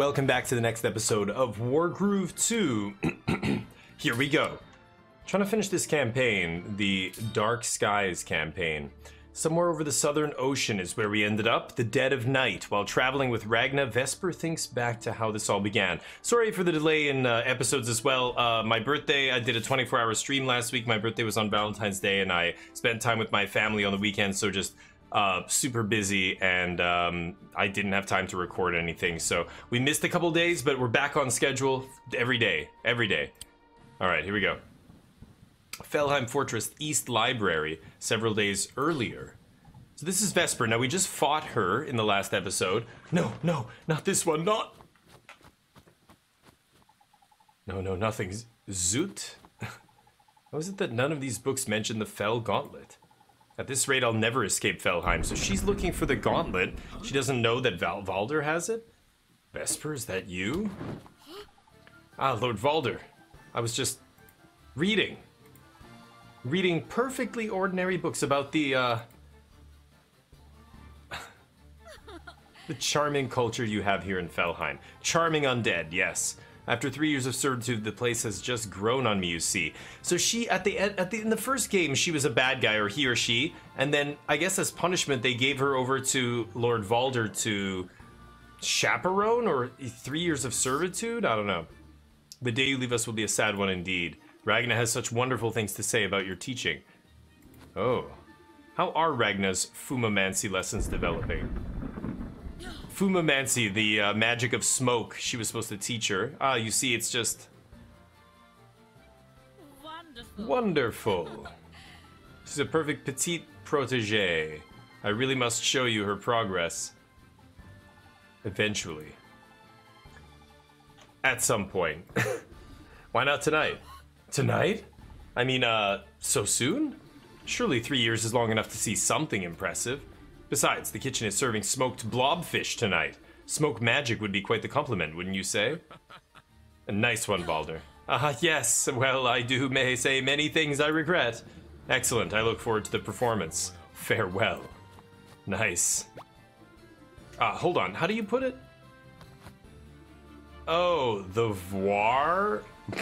welcome back to the next episode of Wargroove 2. Here we go. Trying to finish this campaign, the Dark Skies campaign. Somewhere over the southern ocean is where we ended up, the dead of night. While traveling with Ragna, Vesper thinks back to how this all began. Sorry for the delay in uh, episodes as well. Uh, my birthday, I did a 24 hour stream last week. My birthday was on Valentine's Day, and I spent time with my family on the weekend, so just uh, super busy and um, I didn't have time to record anything. So we missed a couple days, but we're back on schedule every day. Every day. All right, here we go. Felheim Fortress East Library several days earlier. So this is Vesper. Now we just fought her in the last episode. No, no, not this one, not. No, no, nothing. Zoot? How is it that none of these books mention the Fell Gauntlet? At this rate, I'll never escape Felheim, so she's looking for the gauntlet. She doesn't know that Val Valder has it? Vesper, is that you? Ah, Lord Valder. I was just reading. Reading perfectly ordinary books about the, uh... the charming culture you have here in Felheim. Charming undead, yes. After three years of servitude, the place has just grown on me. You see. So she at the end, at the in the first game, she was a bad guy, or he or she, and then I guess as punishment, they gave her over to Lord Valder to chaperone or three years of servitude. I don't know. The day you leave us will be a sad one indeed. Ragna has such wonderful things to say about your teaching. Oh. How are Ragna's fumomancy lessons developing? Fumomancy, the uh, magic of smoke she was supposed to teach her. Ah, you see, it's just... Wonderful. Wonderful. She's a perfect petite protege. I really must show you her progress. Eventually. At some point. Why not tonight? Tonight? I mean, uh, so soon? Surely three years is long enough to see something impressive. Besides, the kitchen is serving smoked blobfish tonight. Smoke magic would be quite the compliment, wouldn't you say? A nice one, Valder. Ah, yes. Well, I do may say many things I regret. Excellent. I look forward to the performance. Farewell. Nice. Ah, hold on. How do you put it? Oh, the voir?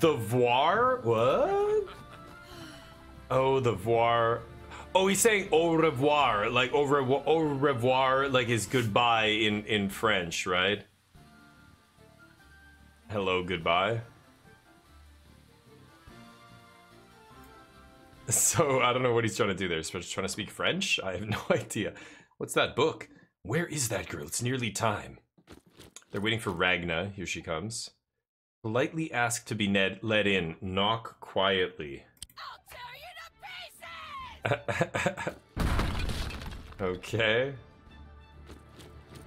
the voir? What? Oh, the voir. Oh, he's saying au revoir, like au revoir, au revoir, like his goodbye in in French, right? Hello, goodbye. So I don't know what he's trying to do there. He's trying to speak French. I have no idea. What's that book? Where is that girl? It's nearly time. They're waiting for Ragna. Here she comes. Politely ask to be ned let in. Knock quietly. okay.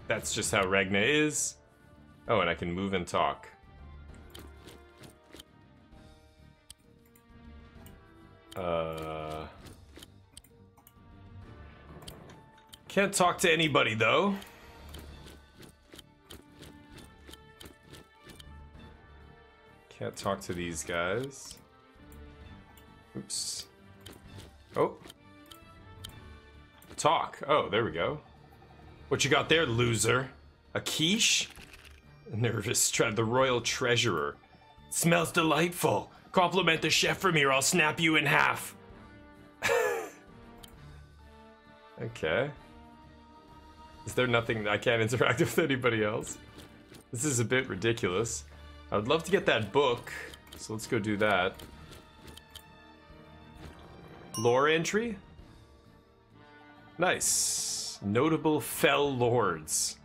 That's just how Ragna is. Oh, and I can move and talk. Uh... Can't talk to anybody, though. Can't talk to these guys. Oops. Oh. Talk. Oh, there we go. What you got there, loser? A quiche? Nervous tre- the royal treasurer. Smells delightful. Compliment the chef me or I'll snap you in half. okay. Is there nothing I can't interact with anybody else? This is a bit ridiculous. I would love to get that book, so let's go do that. Lore entry? Nice. Notable fell lords.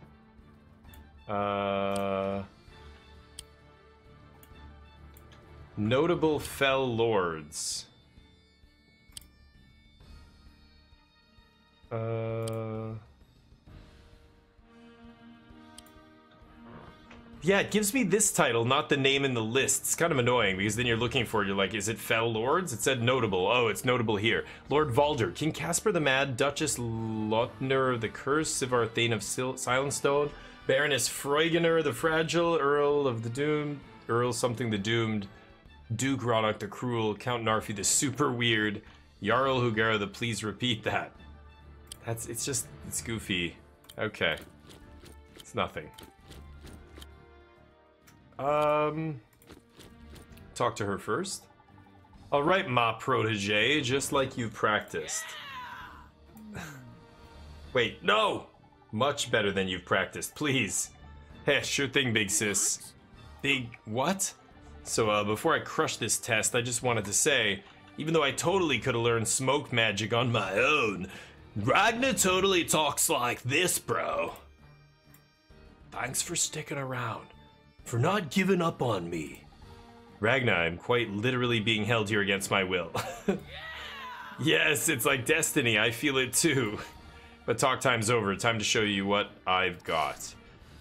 Uh... Notable fell lords. Uh... Yeah, it gives me this title, not the name in the list. It's kind of annoying because then you're looking for it. You're like, is it Fell Lords? It said notable. Oh, it's notable here. Lord Valder, King Casper the Mad, Duchess Lotner the Curse, Sivar Thane of Sil Silenstone, Baroness Freugener the Fragile, Earl of the Doomed, Earl something the Doomed, Duke Roddock the Cruel, Count Narfi the Super Weird, Jarl Hugera the Please Repeat That. That's, it's just, it's goofy. Okay. It's nothing. Um, talk to her first. All right, ma protege, just like you practiced. Wait, no! Much better than you've practiced, please. Hey, sure thing, big sis. Big what? So, uh, before I crush this test, I just wanted to say, even though I totally could have learned smoke magic on my own, Ragnar totally talks like this, bro. Thanks for sticking around, for not giving up on me. Ragna, I'm quite literally being held here against my will. yes, it's like destiny, I feel it too. But talk time's over, time to show you what I've got.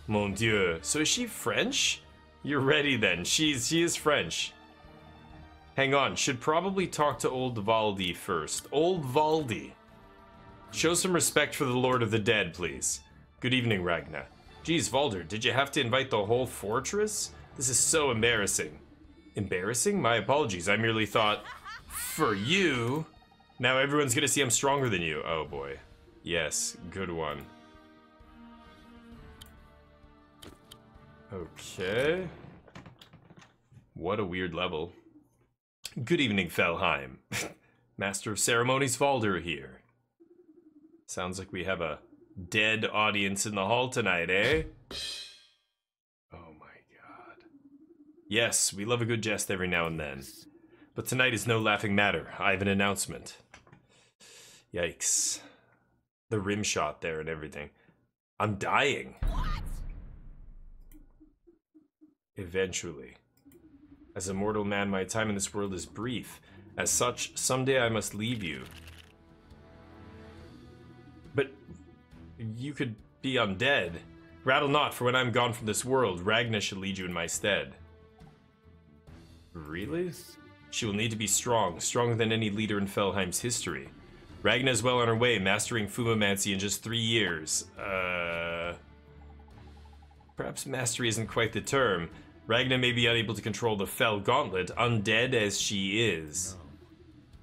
Mon dieu, so is she French? You're ready then, she's, she is French. Hang on, should probably talk to old Valdi first. Old Valdi. Show some respect for the Lord of the Dead, please. Good evening, Ragna. Geez, Valder, did you have to invite the whole fortress? This is so embarrassing. Embarrassing? My apologies, I merely thought, for you. Now everyone's gonna see I'm stronger than you. Oh boy. Yes, good one. Okay. What a weird level. Good evening, Felheim. Master of Ceremonies Valder here. Sounds like we have a dead audience in the hall tonight, eh? Oh my god. Yes, we love a good jest every now and then. But tonight is no laughing matter. I have an announcement. Yikes. The rim shot there and everything. I'm dying. What? Eventually. As a mortal man, my time in this world is brief. As such, someday I must leave you. But you could be undead. Rattle not, for when I'm gone from this world, Ragna shall lead you in my stead. Really? She will need to be strong, stronger than any leader in Felheim's history. Ragna is well on her way, mastering Fumomancy in just three years. Uh... Perhaps mastery isn't quite the term. Ragna may be unable to control the Fell Gauntlet, undead as she is.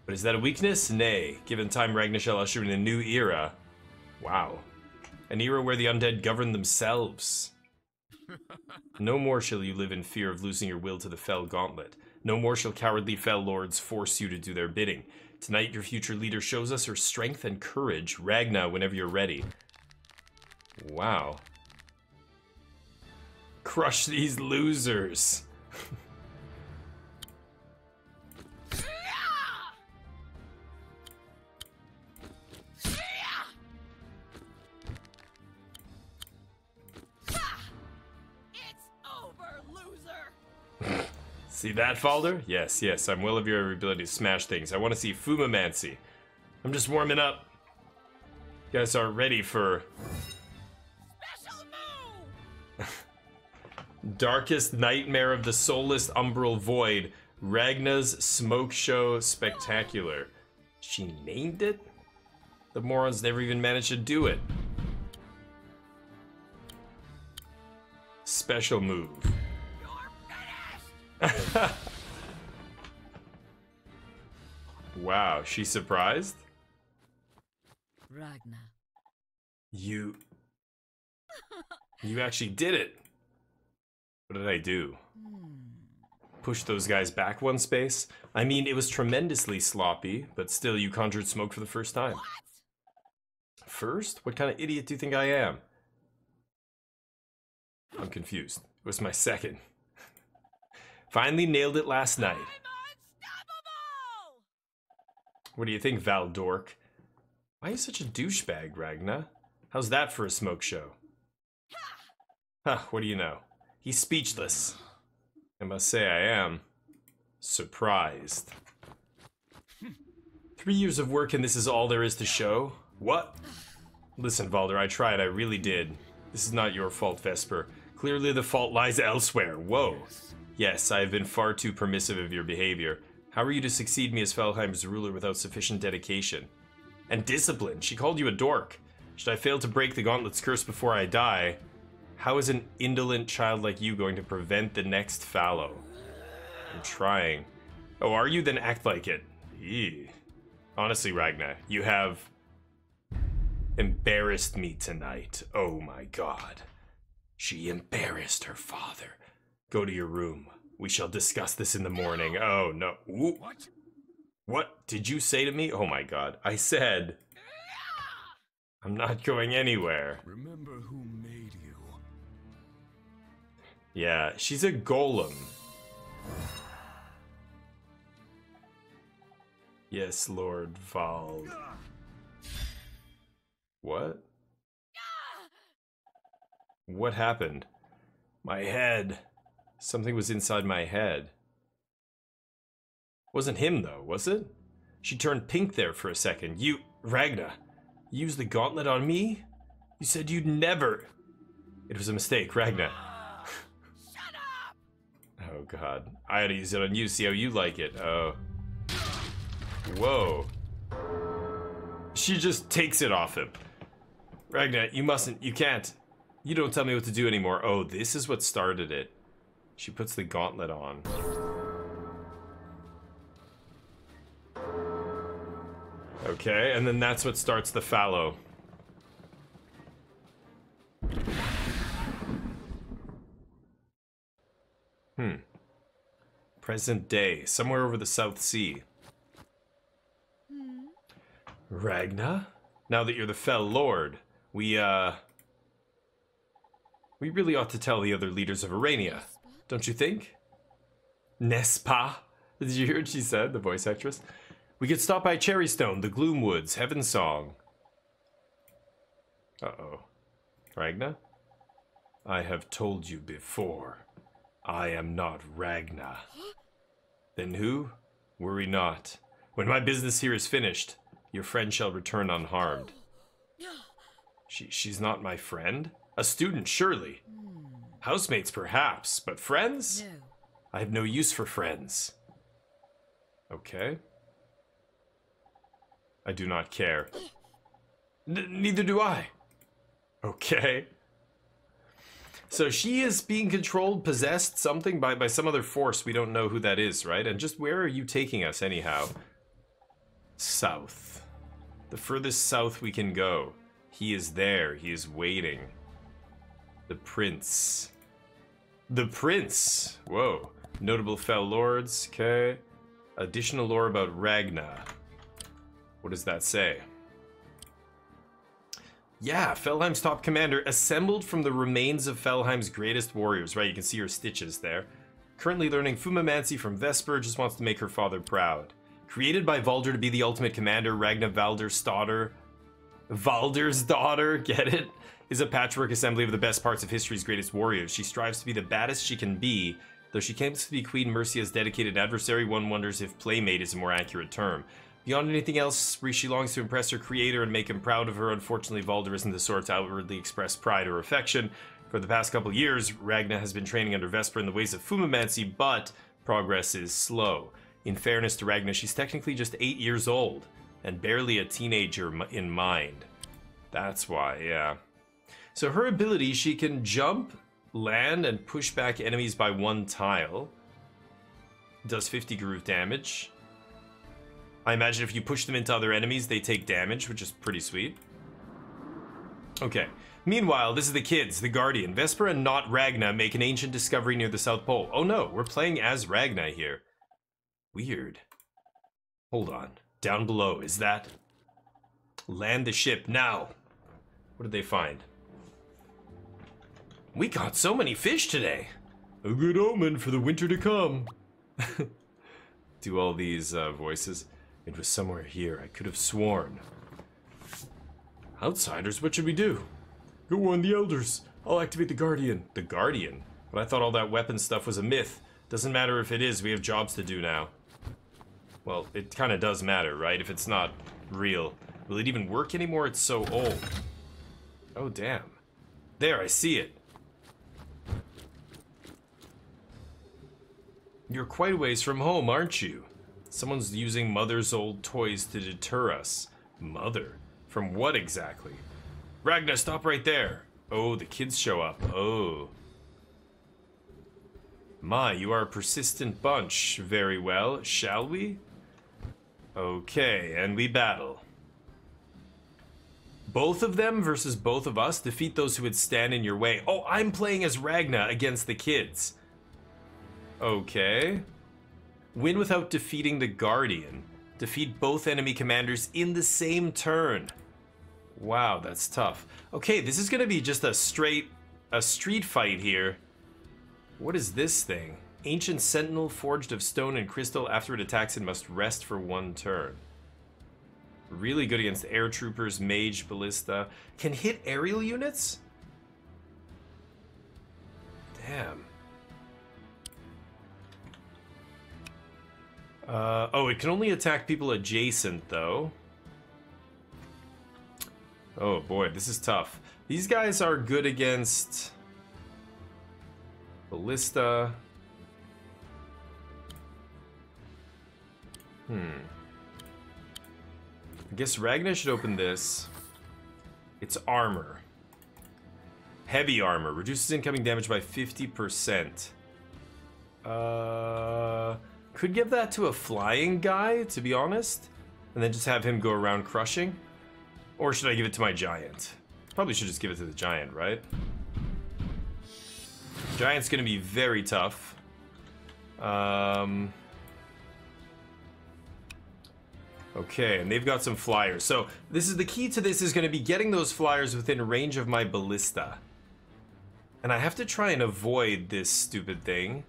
But is that a weakness? Nay. Given time, Ragna shall usher in a new era. Wow. An era where the undead govern themselves. No more shall you live in fear of losing your will to the fell Gauntlet. No more shall cowardly fell Lords force you to do their bidding. Tonight, your future leader shows us her strength and courage. Ragna, whenever you're ready. Wow. Crush these losers. See that, Valder? Yes, yes, I'm well of your ability to smash things. I want to see Fumamancy. I'm just warming up. You guys are ready for! Darkest Nightmare of the Soulless Umbral Void, Ragna's Smoke Show Spectacular. She named it? The morons never even managed to do it. Special move. Wow, she's surprised? Ragna. You. You actually did it! What did I do? Hmm. Push those guys back one space? I mean, it was tremendously sloppy, but still, you conjured smoke for the first time. What? First? What kind of idiot do you think I am? I'm confused. It was my second. Finally nailed it last night. What do you think, Val Dork? Why are you such a douchebag, Ragna? How's that for a smoke show? Huh, what do you know? He's speechless. I must say I am surprised. Three years of work and this is all there is to show? What? Listen, Valder, I tried, I really did. This is not your fault, Vesper. Clearly the fault lies elsewhere. Whoa. Yes, I have been far too permissive of your behavior. How are you to succeed me as Felheim's ruler without sufficient dedication? And discipline. She called you a dork. Should I fail to break the gauntlet's curse before I die? How is an indolent child like you going to prevent the next fallow? I'm trying. Oh, are you? Then act like it. Eee. Honestly, Ragna, you have embarrassed me tonight. Oh my god. She embarrassed her father. Go to your room. We shall discuss this in the morning. Oh, no. Ooh. What? What did you say to me? Oh my god. I said, I'm not going anywhere. Remember who made you. Yeah, she's a golem. Yes, Lord Val. What? What happened? My head. Something was inside my head. Wasn't him, though, was it? She turned pink there for a second. You, Ragna, you used the gauntlet on me? You said you'd never. It was a mistake, Ragna. Shut up! Oh god. I had to use it on you, see how you like it. Oh. Whoa. She just takes it off him. Ragna, you mustn't, you can't. You don't tell me what to do anymore. Oh, this is what started it. She puts the gauntlet on. Okay, and then that's what starts the fallow. Hmm. Present day, somewhere over the South Sea. Ragna? Now that you're the fell lord, we, uh... We really ought to tell the other leaders of Arania, don't you think? Nespa? Did you hear what she said, the voice actress? We could stop by Cherrystone, the Gloomwoods, Heavensong. Uh-oh. Ragna? I have told you before. I am not Ragna. Then who? Worry not. When my business here is finished, your friend shall return unharmed. She, she's not my friend? A student, surely. Hmm. Housemates, perhaps, but friends? No. I have no use for friends. Okay. I do not care. N- neither do I. Okay. So she is being controlled, possessed, something by, by some other force. We don't know who that is, right? And just where are you taking us, anyhow? South. The furthest south we can go. He is there. He is waiting. The prince. The prince. Whoa. Notable fell lords. Okay. Additional lore about Ragna. What does that say? Yeah, Felheim's top commander, assembled from the remains of Felheim's greatest warriors. Right, you can see her stitches there. Currently learning Fumamancy from Vesper, just wants to make her father proud. Created by Valder to be the ultimate commander, Ragna Valder's daughter. Valder's daughter, get it? Is a patchwork assembly of the best parts of history's greatest warriors. She strives to be the baddest she can be. Though she claims to be Queen Mercia's dedicated adversary, one wonders if playmate is a more accurate term. Beyond anything else, she longs to impress her creator and make him proud of her. Unfortunately, Valder isn't the sort to outwardly express pride or affection. For the past couple years, Ragna has been training under Vesper in the ways of Fumamancy, but progress is slow. In fairness to Ragna, she's technically just 8 years old, and barely a teenager in mind. That's why, yeah. So her ability, she can jump, land, and push back enemies by one tile. Does 50 groove damage. I imagine if you push them into other enemies, they take damage, which is pretty sweet. Okay. Meanwhile, this is the kids, the Guardian. Vesper and not Ragna make an ancient discovery near the South Pole. Oh no, we're playing as Ragna here. Weird. Hold on. Down below, is that? Land the ship now. What did they find? We caught so many fish today. A good omen for the winter to come. Do all these uh, voices. It was somewhere here. I could have sworn. Outsiders, what should we do? Go warn the elders. I'll activate the Guardian. The Guardian? But I thought all that weapon stuff was a myth. Doesn't matter if it is, we have jobs to do now. Well, it kind of does matter, right? If it's not real. Will it even work anymore? It's so old. Oh, damn. There, I see it. You're quite a ways from home, aren't you? Someone's using Mother's old toys to deter us. Mother? From what exactly? Ragna, stop right there. Oh, the kids show up. Oh. My, you are a persistent bunch. Very well. Shall we? Okay, and we battle. Both of them versus both of us. Defeat those who would stand in your way. Oh, I'm playing as Ragna against the kids. Okay. Win without defeating the Guardian. Defeat both enemy commanders in the same turn. Wow, that's tough. Okay, this is gonna be just a straight, a street fight here. What is this thing? Ancient Sentinel forged of stone and crystal. After it attacks, it must rest for one turn. Really good against air troopers, mage, ballista. Can hit aerial units? Damn. Uh, oh, it can only attack people adjacent, though. Oh boy, this is tough. These guys are good against... Ballista. Hmm. I guess Ragna should open this. It's armor. Heavy armor. Reduces incoming damage by 50%. Uh, could give that to a flying guy, to be honest. And then just have him go around crushing. Or should I give it to my giant? Probably should just give it to the giant, right? Giant's gonna be very tough. Um... Okay, and they've got some flyers. So this is the key to this is going to be getting those flyers within range of my ballista. And I have to try and avoid this stupid thing.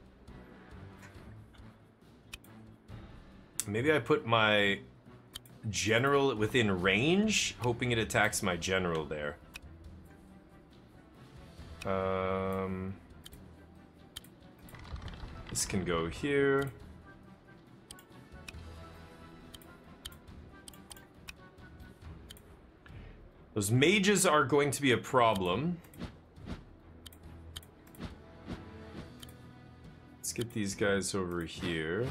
Maybe I put my general within range, hoping it attacks my general there. Um, this can go here. Those mages are going to be a problem. Let's get these guys over here.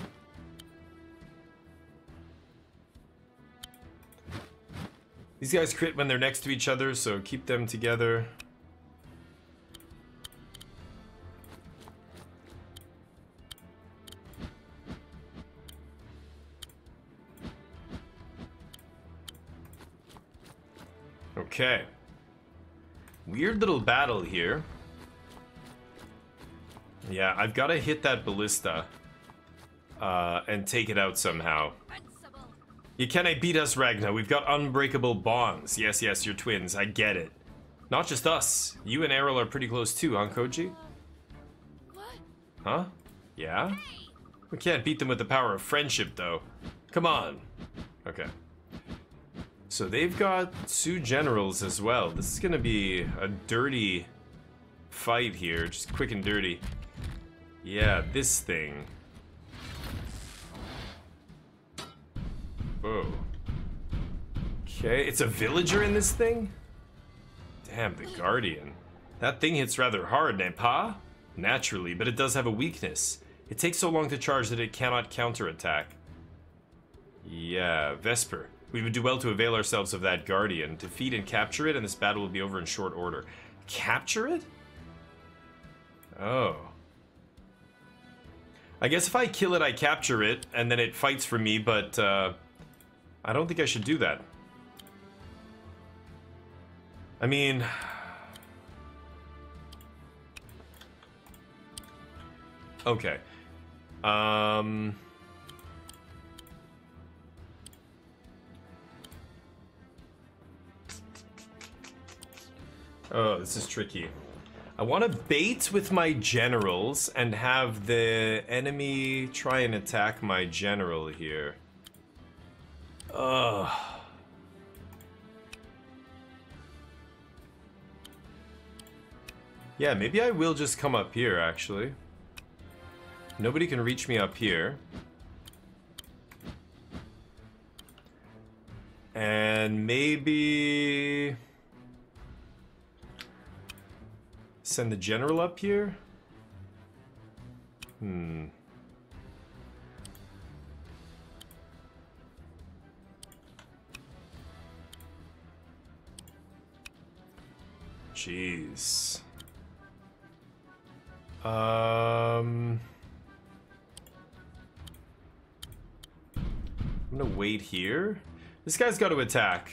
These guys crit when they're next to each other, so keep them together. Okay. Weird little battle here. Yeah, I've got to hit that ballista uh, and take it out somehow. You cannot beat us, Ragna. We've got unbreakable bonds. Yes, yes, you're twins. I get it. Not just us. You and Errol are pretty close too, huh, Koji? What? Huh? Yeah? We can't beat them with the power of friendship, though. Come on. Okay. So they've got two generals as well. This is gonna be a dirty fight here, just quick and dirty. Yeah, this thing. Whoa. Okay, it's a villager in this thing? Damn, the Guardian. That thing hits rather hard, eh, n'est pas? Naturally, but it does have a weakness. It takes so long to charge that it cannot counterattack. Yeah, Vesper. We would do well to avail ourselves of that Guardian. Defeat and capture it, and this battle will be over in short order. Capture it? Oh. I guess if I kill it, I capture it, and then it fights for me, but, uh... I don't think I should do that. I mean... Okay. Um... Oh, this is tricky. I want to bait with my generals and have the enemy try and attack my general here. Ugh. Yeah, maybe I will just come up here, actually. Nobody can reach me up here. And maybe... Send the general up here? Hmm. Jeez. Um... I'm gonna wait here. This guy's got to attack.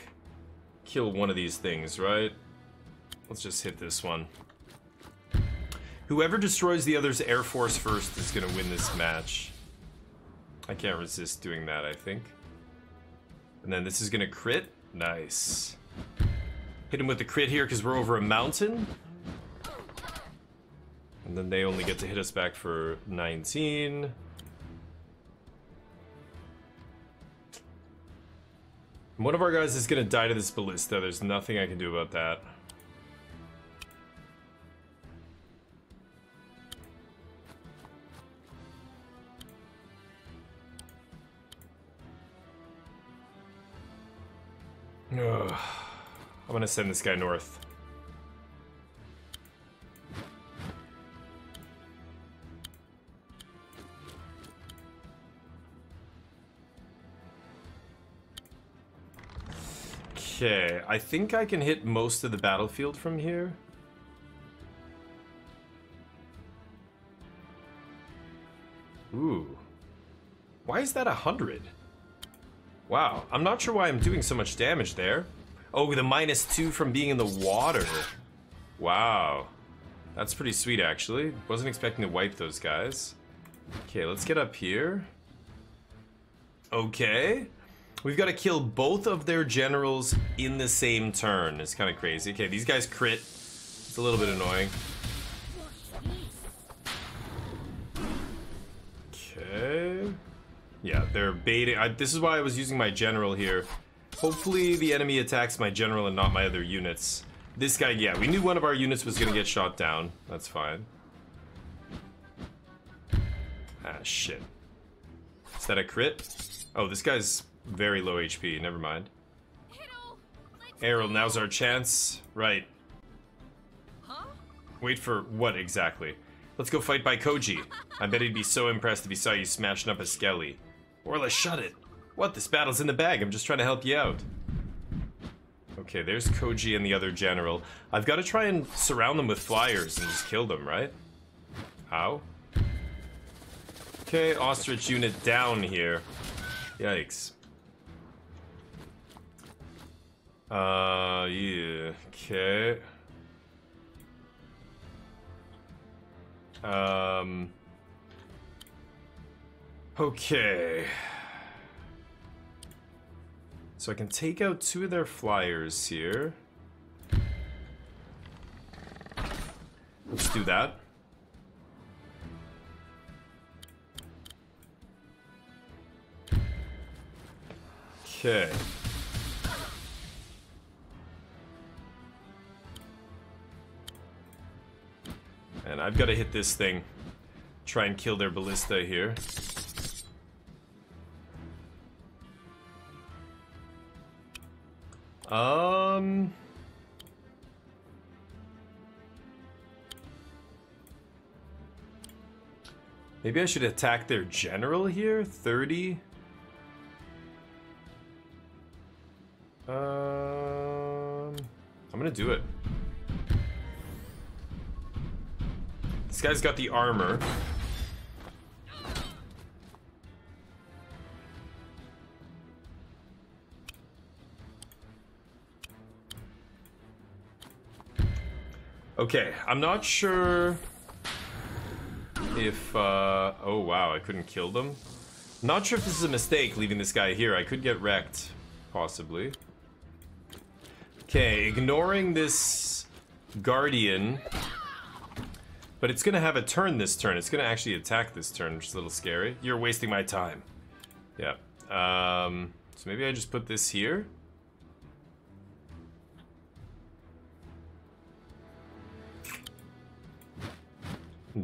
kill one of these things, right? Let's just hit this one. Whoever destroys the other's air force first is gonna win this match. I can't resist doing that, I think. And then this is gonna crit. Nice. Hit him with the crit here because we're over a mountain. And then they only get to hit us back for 19. One of our guys is gonna die to this ballista. There's nothing I can do about that. Gonna send this guy north. Okay, I think I can hit most of the battlefield from here. Ooh. Why is that a hundred? Wow, I'm not sure why I'm doing so much damage there. Oh, the minus two from being in the water. Wow. That's pretty sweet, actually. Wasn't expecting to wipe those guys. Okay, let's get up here. Okay. We've got to kill both of their generals in the same turn. It's kind of crazy. Okay, these guys crit. It's a little bit annoying. Okay. Yeah, they're baiting. I, this is why I was using my general here. Hopefully the enemy attacks my general and not my other units. This guy, yeah, we knew one of our units was to get shot down. That's fine. Ah, shit. Is that a crit? Oh, this guy's very low HP. Never mind. Errol, now's our chance. Right. Wait for what exactly? Let's go fight by Koji. I bet he'd be so impressed if he saw you smashing up a skelly. Orla, shut it. What? This battle's in the bag. I'm just trying to help you out. Okay, there's Koji and the other general. I've got to try and surround them with flyers and just kill them, right? How? Okay, ostrich unit down here. Yikes. Uh, yeah, okay. Um... Okay. So I can take out two of their flyers here. Let's do that. Okay. And I've got to hit this thing. Try and kill their ballista here. Um... Maybe I should attack their general here? 30? Um... I'm gonna do it. This guy's got the armor. Okay, I'm not sure if, uh, oh wow, I couldn't kill them. Not sure if this is a mistake, leaving this guy here. I could get wrecked, possibly. Okay, ignoring this Guardian, but it's gonna have a turn this turn. It's gonna actually attack this turn, which is a little scary. You're wasting my time. Yeah. Um, so maybe I just put this here.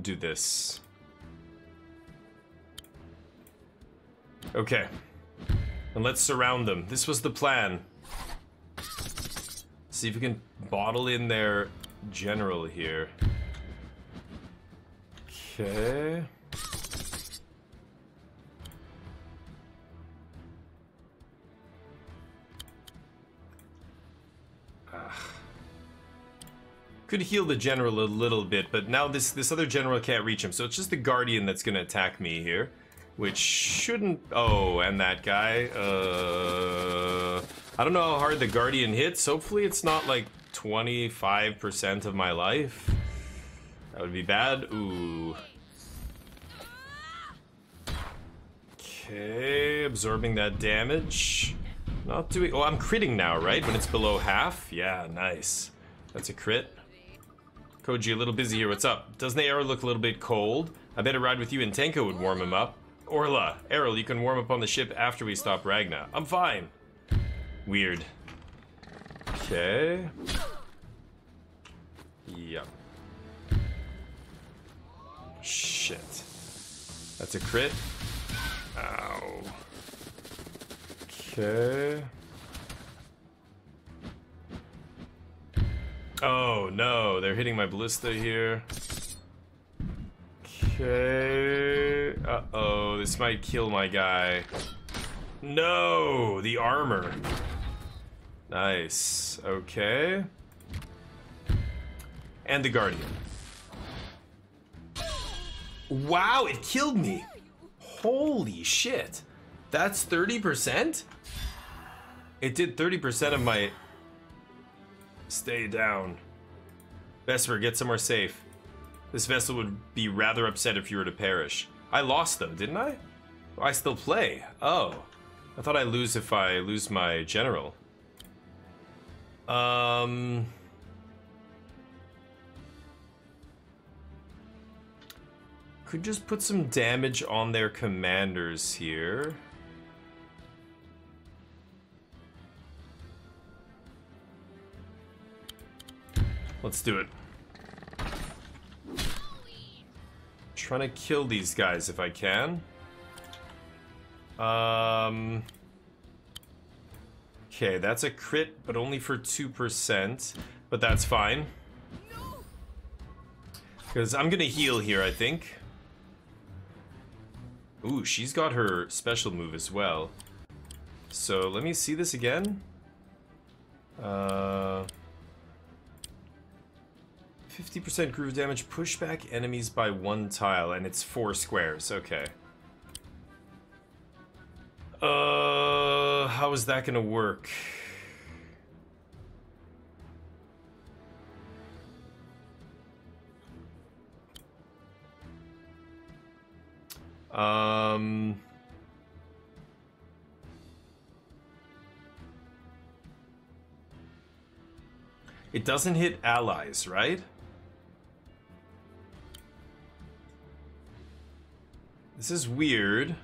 Do this. Okay. And let's surround them. This was the plan. See if we can bottle in their general here. Okay. Could heal the general a little bit, but now this, this other general can't reach him. So it's just the guardian that's to attack me here. Which shouldn't... Oh, and that guy. Uh, I don't know how hard the Guardian hits. Hopefully it's not like 25% of my life. That would be bad. Ooh. Okay, absorbing that damage. Not doing... Oh, I'm critting now, right? When it's below half? Yeah, nice. That's a crit. Koji, a little busy here. What's up? Doesn't the Errol look a little bit cold? I bet a ride with you and Tenko would warm him up. Orla, Errol, you can warm up on the ship after we stop Ragna. I'm fine. Weird. Okay. Yep. Shit. That's a crit. Ow. Okay. Oh no, they're hitting my ballista here. Okay. Uh oh, this might kill my guy. No, the armor. Nice. Okay. And the guardian. Wow, it killed me. Holy shit. That's 30%? It did 30% of my... Stay down. Vesper, get somewhere safe. This vessel would be rather upset if you were to perish. I lost though, didn't I? I still play. Oh. I thought I lose if I lose my general. Um... Could just put some damage on their commanders here. Let's do it. Trying to kill these guys if I can. Um... Okay, that's a crit, but only for 2%. But that's fine. Because I'm gonna heal here, I think. Ooh, she's got her special move as well. So let me see this again. Uh, 50% groove damage, push back enemies by one tile, and it's four squares. Okay. Uh, how is that gonna work? Um... It doesn't hit allies, right? This is weird.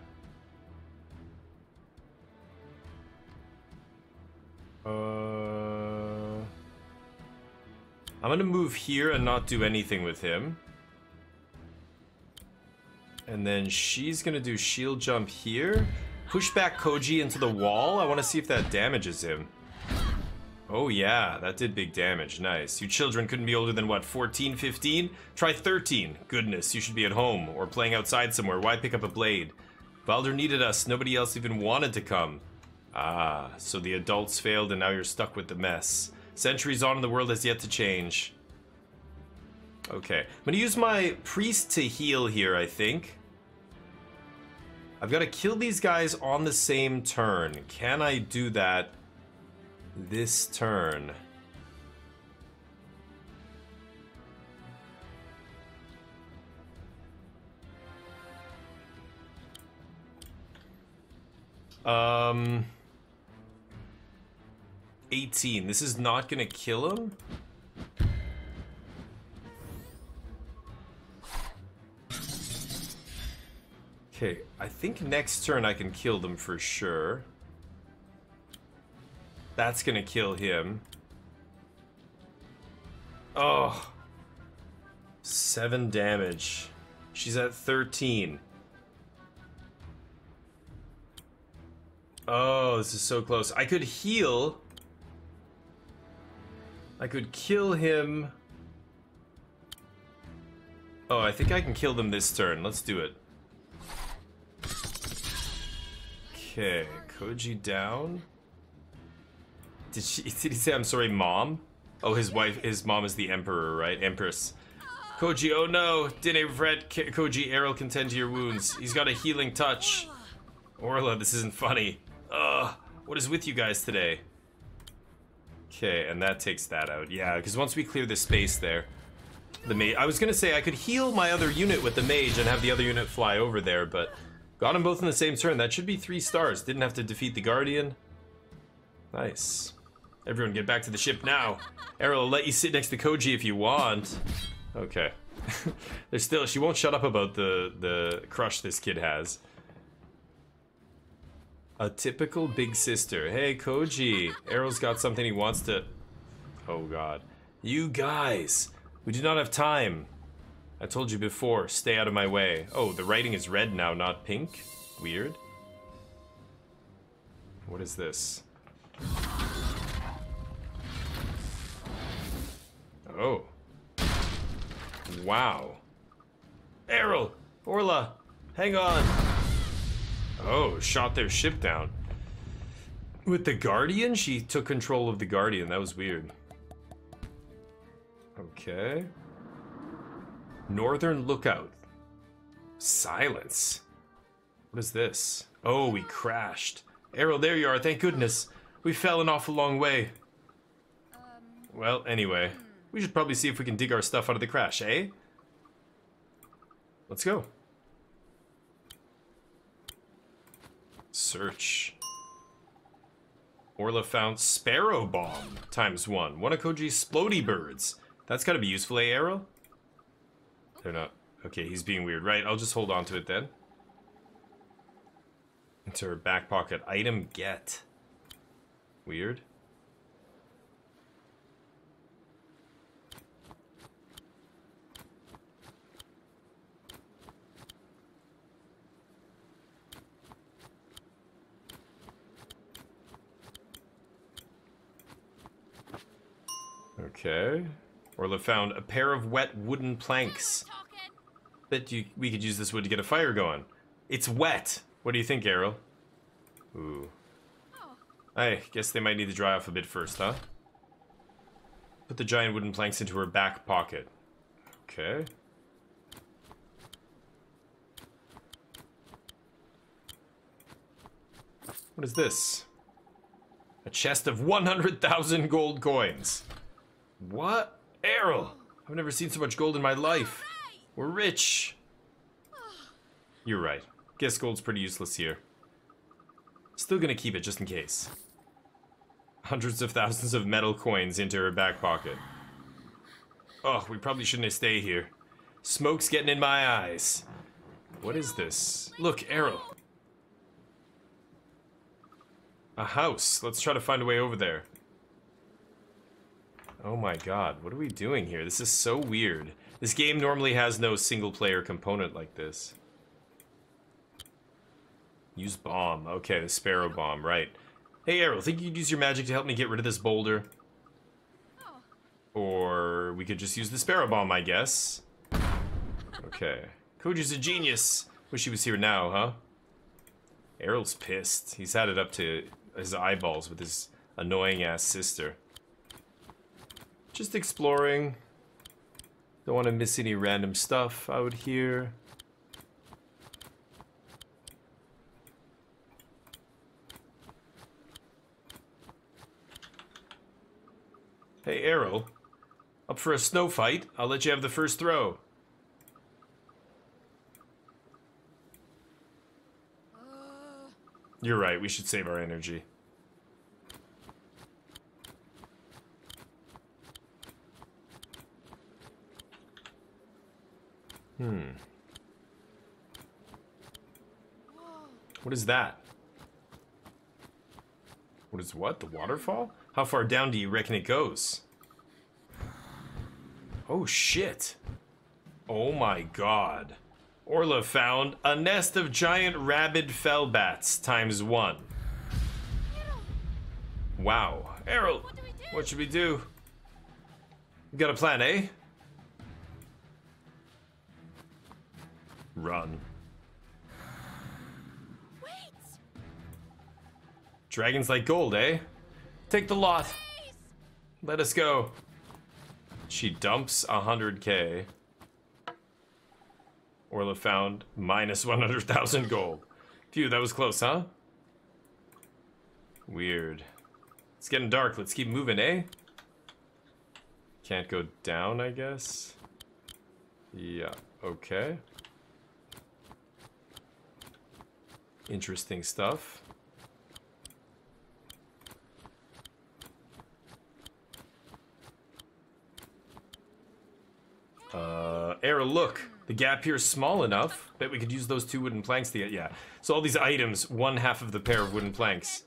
Uh... I'm gonna move here and not do anything with him. And then she's gonna do shield jump here. Push back Koji into the wall. I want to see if that damages him. Oh yeah, that did big damage. Nice. You children couldn't be older than what, 14, 15? Try 13. Goodness, you should be at home or playing outside somewhere. Why pick up a blade? Valder needed us. Nobody else even wanted to come. Ah, so the adults failed and now you're stuck with the mess. Centuries on and the world has yet to change. Okay. I'm gonna use my priest to heal here, I think. I've got to kill these guys on the same turn. Can I do that this turn? Um... 18. This is not gonna kill him? Okay, I think next turn I can kill them for sure. That's gonna kill him. Oh. Seven damage. She's at 13. Oh, this is so close. I could heal. I could kill him. Oh, I think I can kill them this turn. Let's do it. Okay, Koji down. Did she? Did he say I'm sorry, mom? Oh, his wife, his mom is the emperor, right? Empress. Koji, oh no! Dine fret, Koji, Errol can tend to your wounds. He's got a healing touch. Orla, this isn't funny. Ugh, what is with you guys today? Okay, and that takes that out. Yeah, because once we clear the space there, the mage. I was gonna say I could heal my other unit with the mage and have the other unit fly over there, but got them both in the same turn. That should be three stars. Didn't have to defeat the guardian. Nice. Everyone, get back to the ship now. Errol will let you sit next to Koji if you want. Okay. There's still. She won't shut up about the the crush this kid has. A typical big sister. Hey, Koji. Errol's got something he wants to. Oh, God. You guys. We do not have time. I told you before, stay out of my way. Oh, the writing is red now, not pink? Weird. What is this? Wow. Errol! Orla! Hang on! Oh, shot their ship down. With the Guardian? She took control of the Guardian. That was weird. Okay. Northern Lookout. Silence. What is this? Oh, we crashed. Errol, there you are. Thank goodness. We fell an awful long way. Well, anyway. We should probably see if we can dig our stuff out of the crash, eh? Let's go. Search. Orla found Sparrow Bomb times one. One of Koji's Splody Birds. That's gotta be useful, eh, Errol? They're not. Okay, he's being weird. Right, I'll just hold on to it then. Into her back pocket. Item get. Weird. Okay. Orla found a pair of wet wooden planks. Bet you we could use this wood to get a fire going. It's wet. What do you think, Errol? Ooh. I guess they might need to dry off a bit first, huh? Put the giant wooden planks into her back pocket. Okay. What is this? A chest of 100,000 gold coins. What? Errol! I've never seen so much gold in my life. We're rich. You're right. Guess gold's pretty useless here. Still gonna keep it just in case. Hundreds of thousands of metal coins into her back pocket. Oh, we probably shouldn't have stayed here. Smoke's getting in my eyes. What is this? Look, Errol. A house. Let's try to find a way over there. Oh my god, what are we doing here? This is so weird. This game normally has no single player component like this. Use bomb. Okay, the sparrow bomb, right. Hey Errol, think you could use your magic to help me get rid of this boulder? Or we could just use the sparrow bomb, I guess. Okay. Koji's a genius. Wish he was here now, huh? Errol's pissed. He's had it up to his eyeballs with his annoying ass sister. Just exploring. Don't want to miss any random stuff out here. Hey, Errol. Up for a snow fight? I'll let you have the first throw. You're right, we should save our energy. Hmm. What is that? What is what? The waterfall? How far down do you reckon it goes? Oh shit. Oh my god. Orla found a nest of giant rabid fell bats times one. Wow. Errol, what should we do? You got a plan, eh? Run. Wait! Dragons like gold, eh? Take the lot. Please! Let us go. She dumps 100k. Orla found minus 100,000 gold. Phew, that was close, huh? Weird. It's getting dark. Let's keep moving, eh? Can't go down, I guess. Yeah, okay. Interesting stuff. Uh, Era, look. The gap here is small enough. Bet we could use those two wooden planks to get, yeah. So all these items, one half of the pair of wooden planks.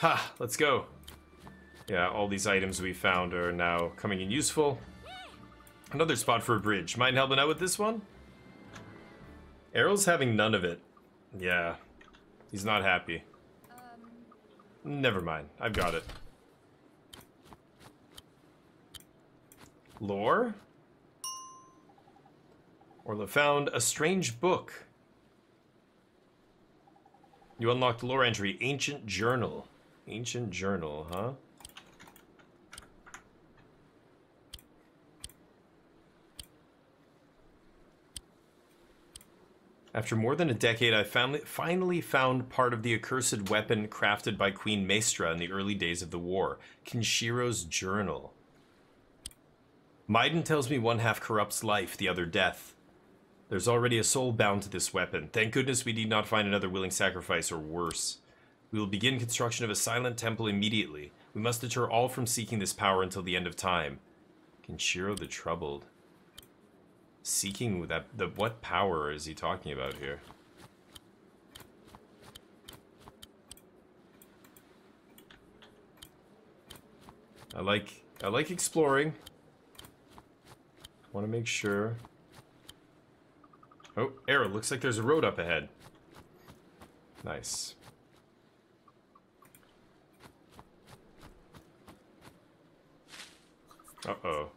Ha, let's go. Yeah, all these items we found are now coming in useful. Another spot for a bridge. Mind helping out with this one? Errol's having none of it. Yeah. He's not happy. Never mind. I've got it. Lore? Orla found a strange book. You unlocked lore entry, Ancient Journal. Ancient Journal, huh? After more than a decade, I finally found part of the accursed weapon crafted by Queen Maestra in the early days of the war, Kinshiro's journal. Maiden tells me one half corrupts life, the other death. There's already a soul bound to this weapon. Thank goodness we need not find another willing sacrifice, or worse. We will begin construction of a silent temple immediately. We must deter all from seeking this power until the end of time. Kinshiro the Troubled. Seeking that the what power is he talking about here? I like I like exploring. Want to make sure. Oh, Errol. Looks like there's a road up ahead. Nice. Uh-oh.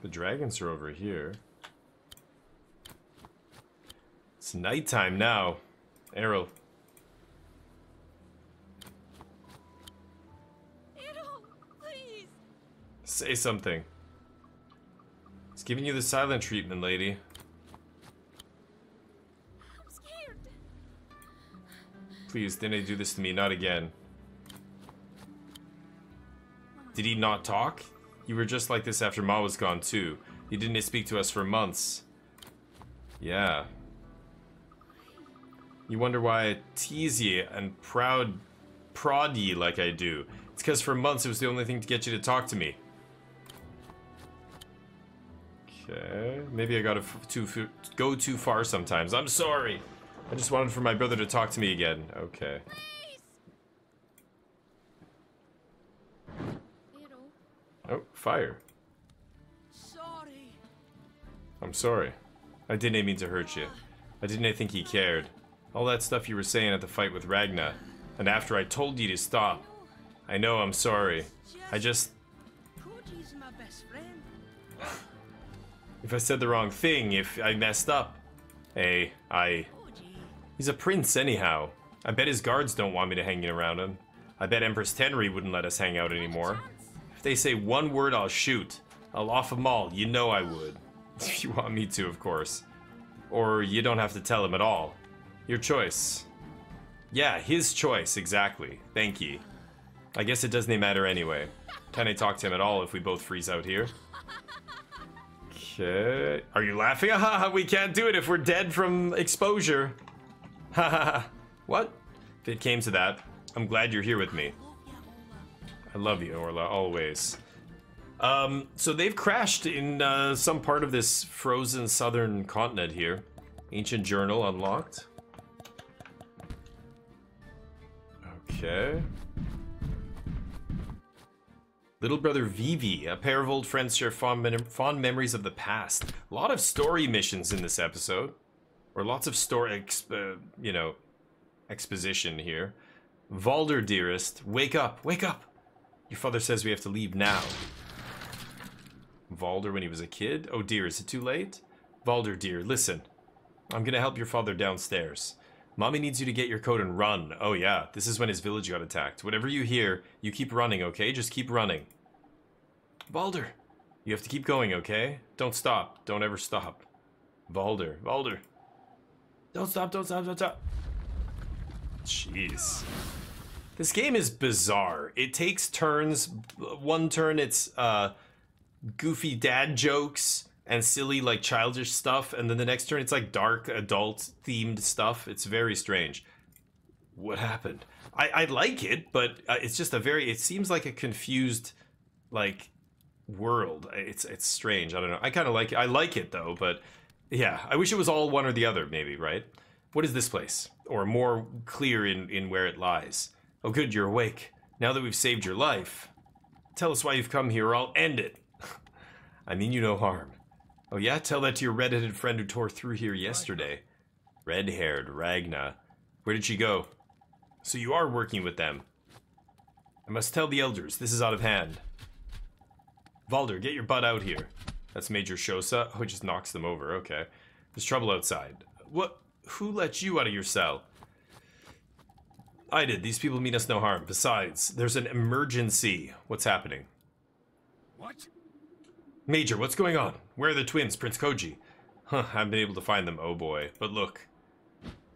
The dragons are over here. It's nighttime now. Errol. Errol, please. Say something. It's giving you the silent treatment, lady. I'm scared. Please, didn't do this to me, not again. Did he not talk? You were just like this after Ma was gone, too. You didn't speak to us for months. Yeah. You wonder why I tease ye and proud prod ye like I do. It's because for months it was the only thing to get you to talk to me. Okay, maybe I gotta too go too far sometimes. I'm sorry. I just wanted for my brother to talk to me again. Okay. Oh, fire. Sorry. I'm sorry. I didn't mean to hurt you. I didn't think he cared. All that stuff you were saying at the fight with Ragna. And after I told you to stop. I know I'm sorry. I just... Koji's my best friend. If I said the wrong thing, if I messed up. Hey, I... He's a prince anyhow. I bet his guards don't want me to hang around him. I bet Empress Tenri wouldn't let us hang out anymore. If they say one word, I'll shoot. I'll off them all. You know I would. If you want me to, of course. Or you don't have to tell him at all. Your choice. Yeah, his choice, exactly. Thank ye. I guess it doesn't matter anyway. Can I talk to him at all if we both freeze out here? Okay. Are you laughing? We can't do it if we're dead from exposure. Ha ha What? If it came to that, I'm glad you're here with me. I love you, Orla, always. Um, so they've crashed in uh, some part of this frozen southern continent here. Ancient journal unlocked. Okay. Little brother Vivi, a pair of old friends share fond, mem fond memories of the past. A lot of story missions in this episode. Or lots of story, uh, you know, exposition here. Valder, dearest, wake up, wake up! Your father says we have to leave now. Valder when he was a kid? Oh dear, is it too late? Valder, dear, listen. I'm gonna help your father downstairs. Mommy needs you to get your coat and run. Oh yeah, this is when his village got attacked. Whatever you hear, you keep running, okay? Just keep running. Valder, you have to keep going, okay? Don't stop. Don't ever stop. Valder, Valder. Don't stop, don't stop, don't stop. Jeez. This game is bizarre. It takes turns. One turn it's uh, goofy dad jokes and silly like childish stuff, and then the next turn it's like dark adult themed stuff. It's very strange. What happened? I, I like it, but uh, it's just a very. It seems like a confused, like, world. It's it's strange. I don't know. I kind of like it. I like it though, but yeah, I wish it was all one or the other. Maybe right. What is this place? Or more clear in in where it lies. Oh, good, you're awake. Now that we've saved your life, tell us why you've come here, or I'll end it. I mean you no harm. Oh yeah, tell that to your red-headed friend who tore through here yesterday. Red-haired Ragna. Where did she go? So you are working with them. I must tell the elders, this is out of hand. Valder, get your butt out here. That's Major Shosa, oh, who just knocks them over, okay. There's trouble outside. What? Who let you out of your cell? I did. These people mean us no harm. Besides, there's an emergency. What's happening? What? Major, what's going on? Where are the twins, Prince Koji? Huh, I haven't been able to find them, oh boy. But look.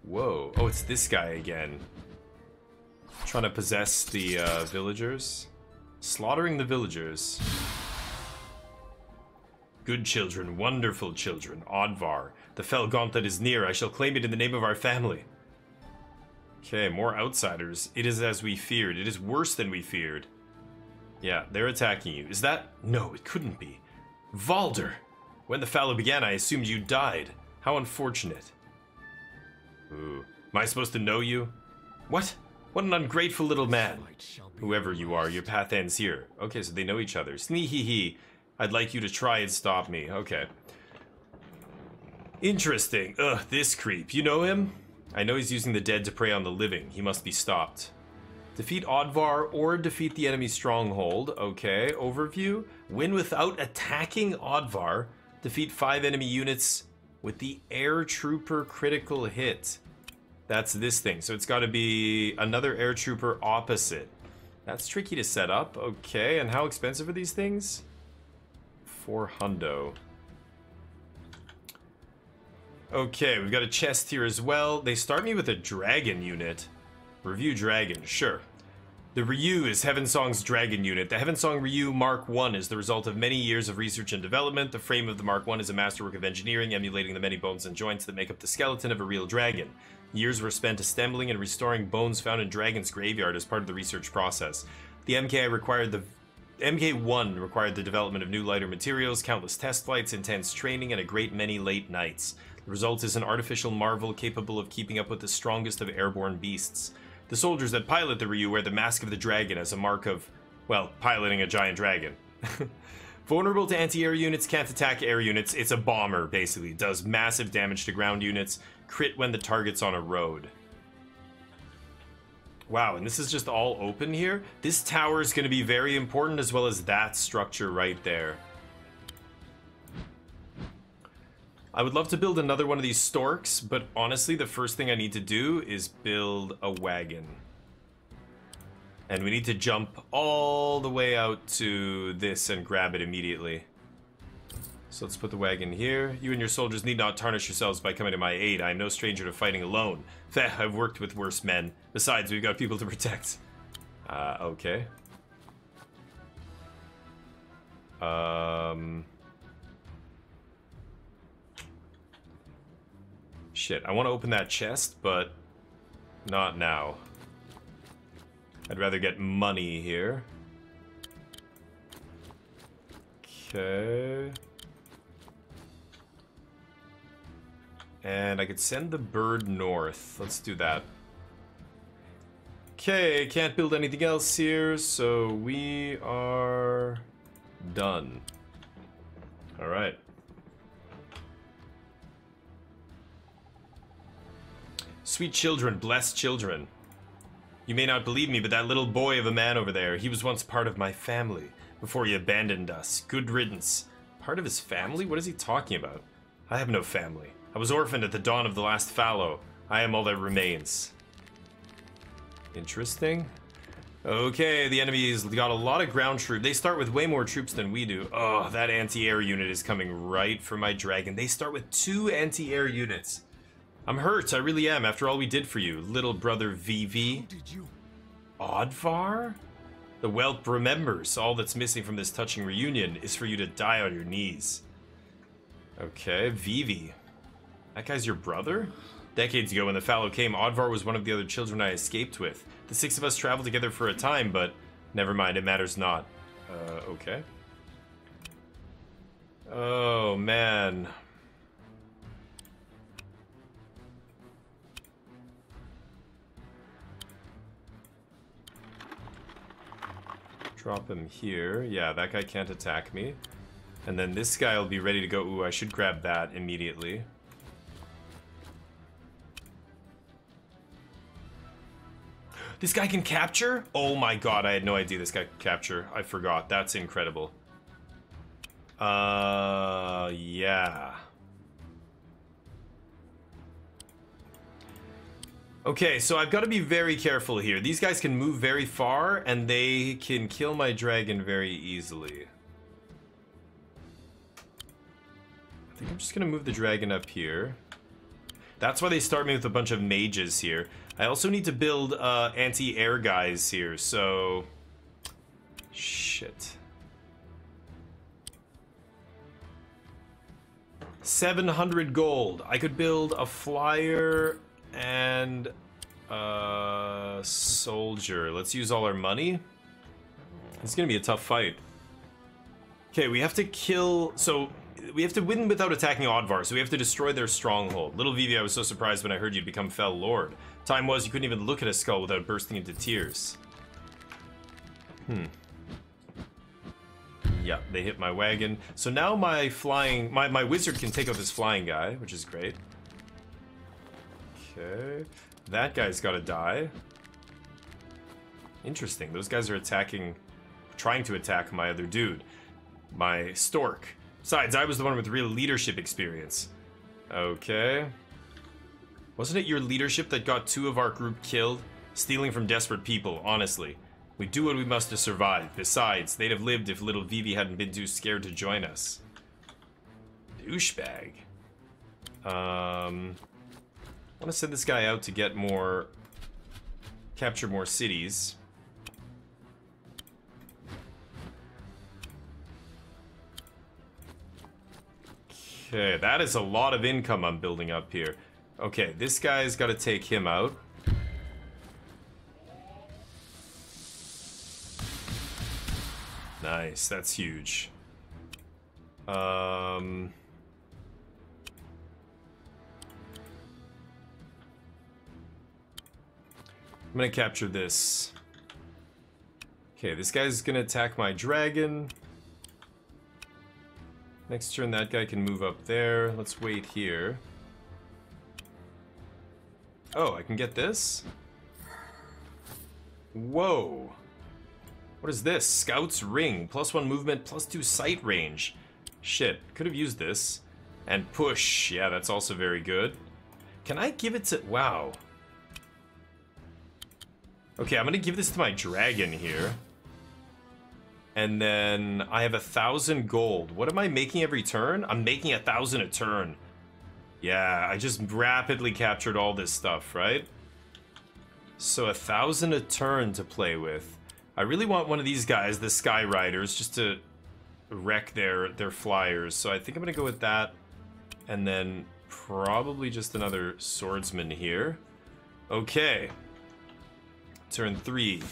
Whoa. Oh, it's this guy again. Trying to possess the uh, villagers. Slaughtering the villagers. Good children, wonderful children, Odvar. The fell gauntlet is near. I shall claim it in the name of our family. Okay, more outsiders. It is as we feared. It is worse than we feared. Yeah, they're attacking you. Is that... No, it couldn't be. Valder! When the fallow began, I assumed you died. How unfortunate. Ooh. Am I supposed to know you? What? What an ungrateful little man. Whoever you are, your path ends here. Okay, so they know each other. Snee hee hee. I'd like you to try and stop me. Okay. Interesting. Ugh, this creep. You know him? I know he's using the dead to prey on the living. He must be stopped. Defeat Odvar or defeat the enemy stronghold. Okay, overview. Win without attacking Odvar. Defeat five enemy units with the air trooper critical hit. That's this thing. So it's got to be another air trooper opposite. That's tricky to set up. Okay, and how expensive are these things? Four hundo. Okay, we've got a chest here as well. They start me with a dragon unit. Review dragon, sure. The Ryu is Heavensong's dragon unit. The Heavensong Ryu Mark I is the result of many years of research and development. The frame of the Mark I is a masterwork of engineering, emulating the many bones and joints that make up the skeleton of a real dragon. Years were spent assembling and restoring bones found in Dragon's Graveyard as part of the research process. The MKI required the MK1 required the development of new lighter materials, countless test flights, intense training, and a great many late nights. The result is an artificial marvel capable of keeping up with the strongest of airborne beasts. The soldiers that pilot the Ryu wear the mask of the dragon as a mark of, well, piloting a giant dragon. Vulnerable to anti-air units, can't attack air units. It's a bomber, basically. Does massive damage to ground units. Crit when the target's on a road. Wow, and this is just all open here? This tower is going to be very important as well as that structure right there. I would love to build another one of these storks, but honestly, the first thing I need to do is build a wagon. And we need to jump all the way out to this and grab it immediately. So let's put the wagon here. You and your soldiers need not tarnish yourselves by coming to my aid. I am no stranger to fighting alone. I've worked with worse men. Besides, we've got people to protect. Uh, okay. Um... Shit, I want to open that chest, but not now. I'd rather get money here. Okay. And I could send the bird north. Let's do that. Okay, can't build anything else here, so we are done. Alright. Sweet children, blessed children. You may not believe me, but that little boy of a man over there, he was once part of my family before he abandoned us. Good riddance. Part of his family? What is he talking about? I have no family. I was orphaned at the dawn of the last fallow. I am all that remains. Interesting. Okay, the enemy's got a lot of ground troops. They start with way more troops than we do. Oh, that anti-air unit is coming right for my dragon. They start with two anti-air units. I'm hurt, I really am, after all we did for you, little brother. Did you? Oddvar? The whelp remembers all that's missing from this touching reunion is for you to die on your knees. Okay, Vivi. That guy's your brother? Decades ago, when the fallow came, Oddvar was one of the other children I escaped with. The six of us traveled together for a time, but never mind, it matters not. Uh, okay. Oh, man. Drop him here. Yeah, that guy can't attack me. And then this guy will be ready to go. Ooh, I should grab that immediately. This guy can capture? Oh my god, I had no idea this guy could capture. I forgot. That's incredible. Uh, yeah. Okay, so I've got to be very careful here. These guys can move very far, and they can kill my dragon very easily. I think I'm just going to move the dragon up here. That's why they start me with a bunch of mages here. I also need to build uh, anti-air guys here, so... Shit. 700 gold. I could build a flyer and a soldier. Let's use all our money. It's gonna be a tough fight. Okay, we have to kill... So, we have to win without attacking Oddvar, so we have to destroy their stronghold. Little Vivi, I was so surprised when I heard you'd become Fell Lord. Time was you couldn't even look at a skull without bursting into tears. Hmm. Yeah, they hit my wagon. So now my flying... My, my wizard can take out this flying guy, which is great. Okay. That guy's gotta die. Interesting. Those guys are attacking... Trying to attack my other dude. My stork. Besides, I was the one with real leadership experience. Okay. Wasn't it your leadership that got two of our group killed? Stealing from desperate people, honestly. We do what we must to survive. Besides, they'd have lived if little Vivi hadn't been too scared to join us. Douchebag. Um... I want to send this guy out to get more... Capture more cities. Okay, that is a lot of income I'm building up here. Okay, this guy's got to take him out. Nice, that's huge. Um... I'm gonna capture this. Okay, this guy's gonna attack my dragon. Next turn, that guy can move up there. Let's wait here. Oh, I can get this? Whoa. What is this? Scout's Ring. Plus one movement, plus two sight range. Shit, could have used this. And push. Yeah, that's also very good. Can I give it to... Wow. Okay, I'm gonna give this to my dragon here. And then I have a thousand gold. What am I making every turn? I'm making a thousand a turn. Yeah, I just rapidly captured all this stuff, right? So a thousand a turn to play with. I really want one of these guys, the Sky Riders, just to wreck their, their flyers. So I think I'm gonna go with that. And then probably just another swordsman here. Okay. Turn three.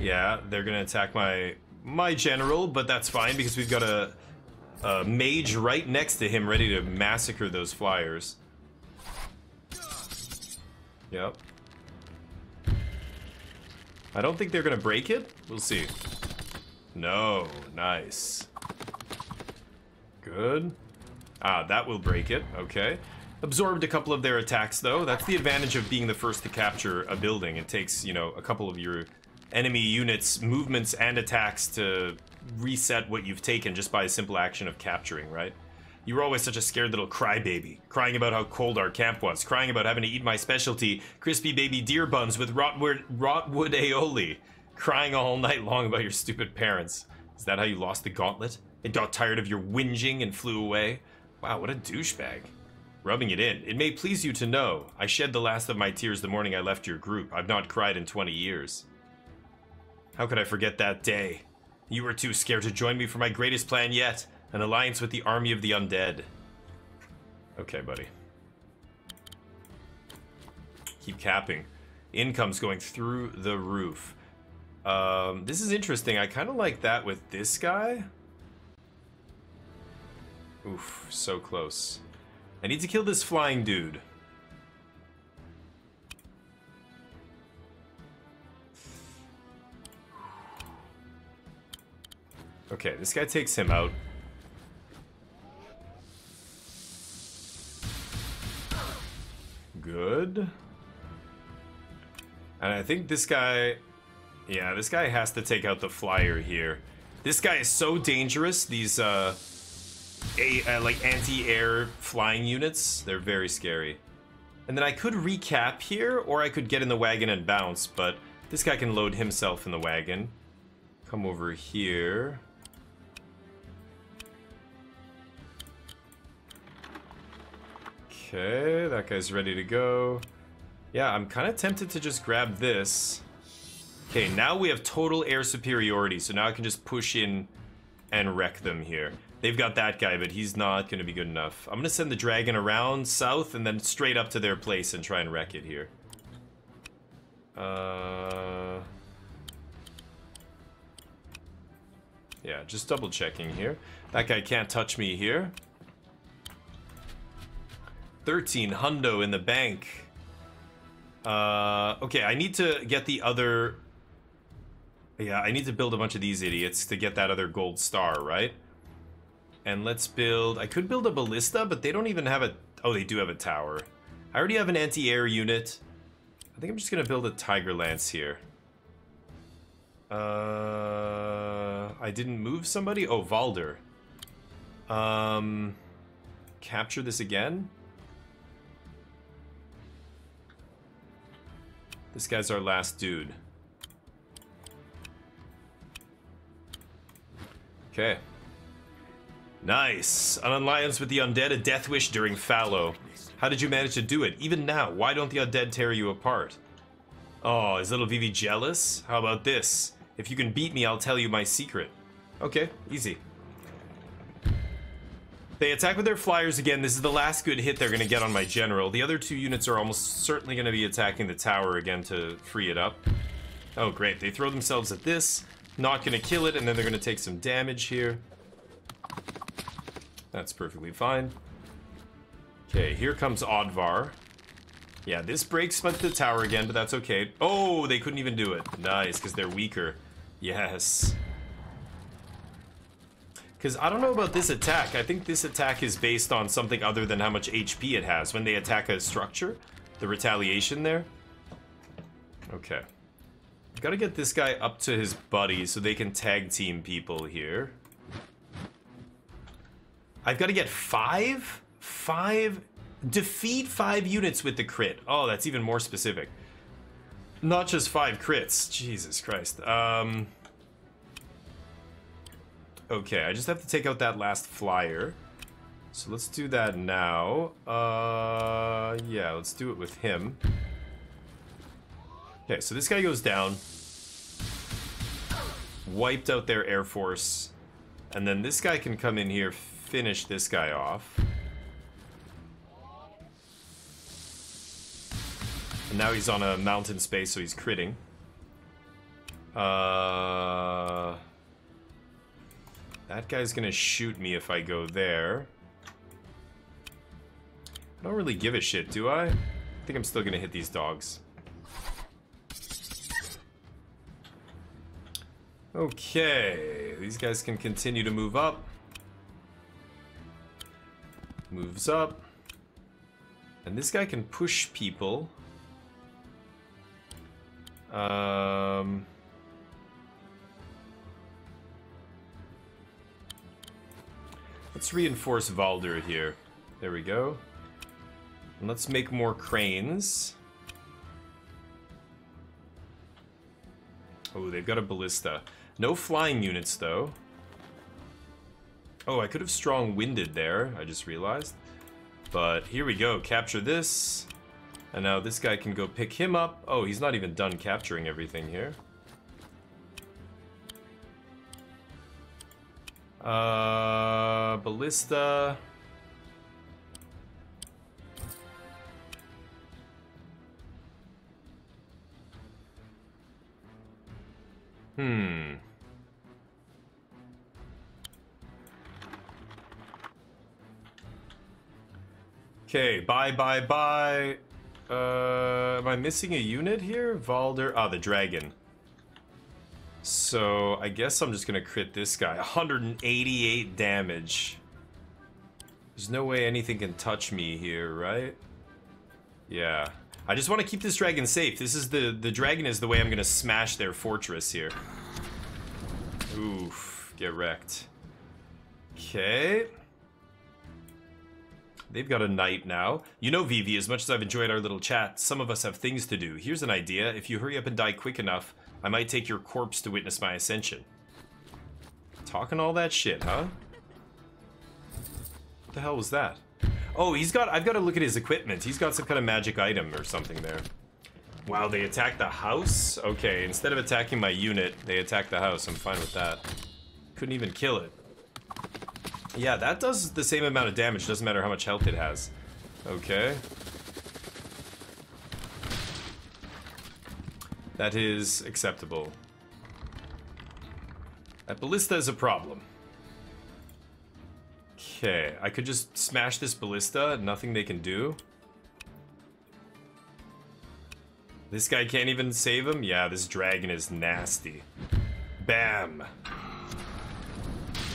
Yeah, they're gonna attack my my general, but that's fine because we've got a, a mage right next to him ready to massacre those flyers. Yep. I don't think they're gonna break it. We'll see. No, nice. Good. Ah, that will break it. Okay. Absorbed a couple of their attacks, though. That's the advantage of being the first to capture a building. It takes, you know, a couple of your enemy units' movements and attacks to reset what you've taken just by a simple action of capturing, right? You were always such a scared little crybaby, crying about how cold our camp was, crying about having to eat my specialty, crispy baby deer buns with rotwood, rotwood aioli, crying all night long about your stupid parents. Is that how you lost the gauntlet? It got tired of your whinging and flew away? Wow, what a douchebag. Rubbing it in. It may please you to know, I shed the last of my tears the morning I left your group. I've not cried in 20 years. How could I forget that day? You were too scared to join me for my greatest plan yet, an alliance with the army of the undead. Okay, buddy. Keep capping. Income's going through the roof. Um, this is interesting. I kind of like that with this guy. Oof, so close. I need to kill this flying dude. Okay, this guy takes him out. Good. And I think this guy... Yeah, this guy has to take out the flyer here. This guy is so dangerous, these, uh... A, uh, like, anti-air flying units. They're very scary. And then I could recap here, or I could get in the wagon and bounce, but this guy can load himself in the wagon. Come over here. Okay, that guy's ready to go. Yeah, I'm kind of tempted to just grab this. Okay, now we have total air superiority, so now I can just push in and wreck them here. They've got that guy, but he's not going to be good enough. I'm going to send the dragon around south and then straight up to their place and try and wreck it here. Uh... Yeah, just double checking here. That guy can't touch me here. 13 hundo in the bank. Uh, okay, I need to get the other... Yeah, I need to build a bunch of these idiots to get that other gold star, right? And let's build... I could build a ballista, but they don't even have a... Oh, they do have a tower. I already have an anti-air unit. I think I'm just gonna build a Tiger Lance here. Uh, I didn't move somebody? Oh, Valder. Um, capture this again? This guy's our last dude. Okay. Nice. An alliance with the undead, a death wish during fallow. How did you manage to do it? Even now, why don't the undead tear you apart? Oh, is little Vivi jealous? How about this? If you can beat me, I'll tell you my secret. Okay, easy. They attack with their flyers again. This is the last good hit they're going to get on my general. The other two units are almost certainly going to be attacking the tower again to free it up. Oh, great. They throw themselves at this. Not to kill it, and then they're to take some damage here. That's perfectly fine. Okay, here comes Oddvar. Yeah, this breaks the tower again, but that's okay. Oh, they couldn't even do it. Nice, because they're weaker. Yes. Because I don't know about this attack. I think this attack is based on something other than how much HP it has. When they attack a structure, the retaliation there. Okay. Gotta get this guy up to his buddy so they can tag team people here. I've got to get five? Five? Defeat five units with the crit. Oh, that's even more specific. Not just five crits. Jesus Christ. Um... Okay, I just have to take out that last flyer. So let's do that now. Uh, yeah, let's do it with him. Okay, so this guy goes down. Wiped out their air force. And then this guy can come in here, finish this guy off. And now he's on a mountain space, so he's critting. Uh... That guy's gonna shoot me if I go there. I don't really give a shit, do I? I think I'm still gonna hit these dogs. Okay, these guys can continue to move up. Moves up. And this guy can push people. Um... Let's reinforce Valder here. There we go. And let's make more cranes. Oh, they've got a ballista. No flying units, though. Oh, I could have strong-winded there, I just realized. But here we go, capture this. And now this guy can go pick him up. Oh, he's not even done capturing everything here. Uh, ballista. Hmm. Okay, bye, bye, bye. Uh, am I missing a unit here? Valder. Ah, the dragon. So, I guess I'm just gonna crit this guy. 188 damage. There's no way anything can touch me here, right? Yeah. I just want to keep this dragon safe. This is the... The dragon is the way I'm gonna smash their fortress here. Oof. Get wrecked. Okay. They've got a knight now. You know, Vivi, as much as I've enjoyed our little chat, some of us have things to do. Here's an idea. If you hurry up and die quick enough, I might take your corpse to witness my ascension. Talking all that shit, huh? What the hell was that? Oh, he's got... I've got to look at his equipment. He's got some kind of magic item or something there. Wow, they attacked the house? Okay, instead of attacking my unit, they attacked the house. I'm fine with that. Couldn't even kill it. Yeah, that does the same amount of damage, doesn't matter how much health it has. Okay. That is acceptable. That ballista is a problem. Okay, I could just smash this ballista, nothing they can do. This guy can't even save him? Yeah, this dragon is nasty. Bam!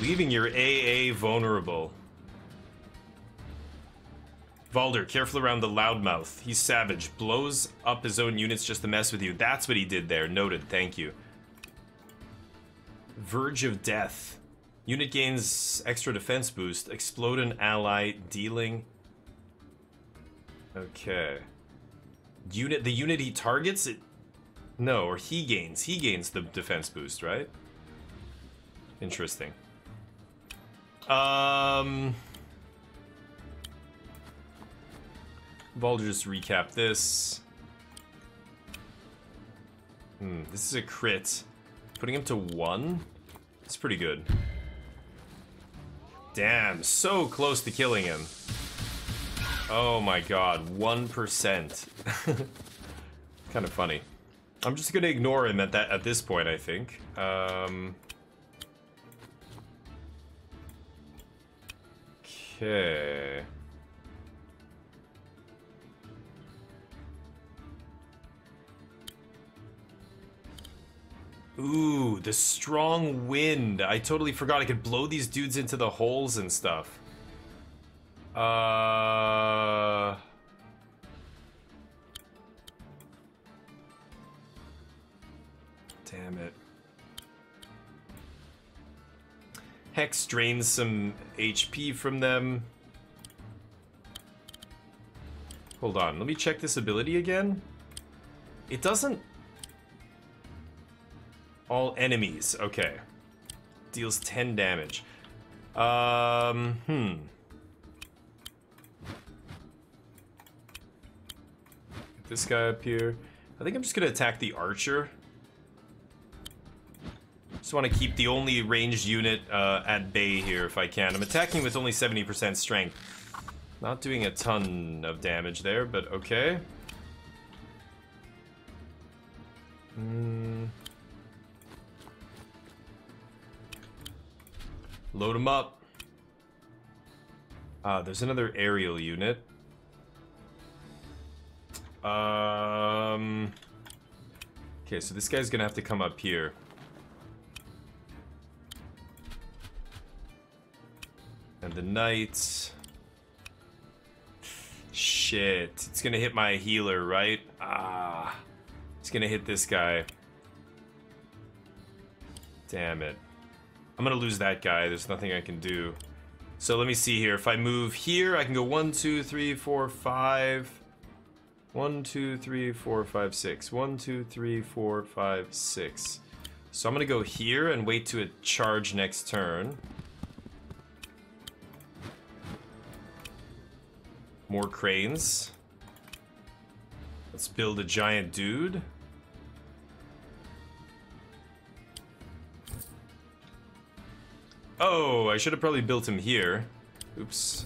Leaving your AA vulnerable. Valder, careful around the loudmouth. He's savage. Blows up his own units just to mess with you. That's what he did there. Noted. Thank you. Verge of Death. Unit gains extra defense boost. Explode an ally, dealing... Okay. Unit, the unit he targets, it... No, or he gains. He gains the defense boost, right? Interesting. Um... Valder just recap this. Hmm, this is a crit. Putting him to one? That's pretty good. Damn, so close to killing him. Oh my god, 1%. kind of funny. I'm just gonna ignore him at that at this point, I think. Um, okay. Ooh, the strong wind. I totally forgot I could blow these dudes into the holes and stuff. Uh... Damn it. Hex drains some HP from them. Hold on, let me check this ability again. It doesn't... All enemies, okay. Deals 10 damage. Um, hmm. Get this guy up here. I think I'm just gonna attack the archer. Just want to keep the only ranged unit uh, at bay here if I can. I'm attacking with only 70% strength. Not doing a ton of damage there, but okay. Hmm. Load them up. Ah, there's another aerial unit. Um. Okay, so this guy's gonna have to come up here. And the knights. Shit. It's gonna hit my healer, right? Ah. It's gonna hit this guy. Damn it. I'm gonna lose that guy. There's nothing I can do. So let me see here. If I move here, I can go one, two, three, four, five. One, two, three, four, five, six. One, two, three, four, five, six. So I'm gonna go here and wait to charge next turn. More cranes. Let's build a giant dude. Oh, I should have probably built him here. Oops.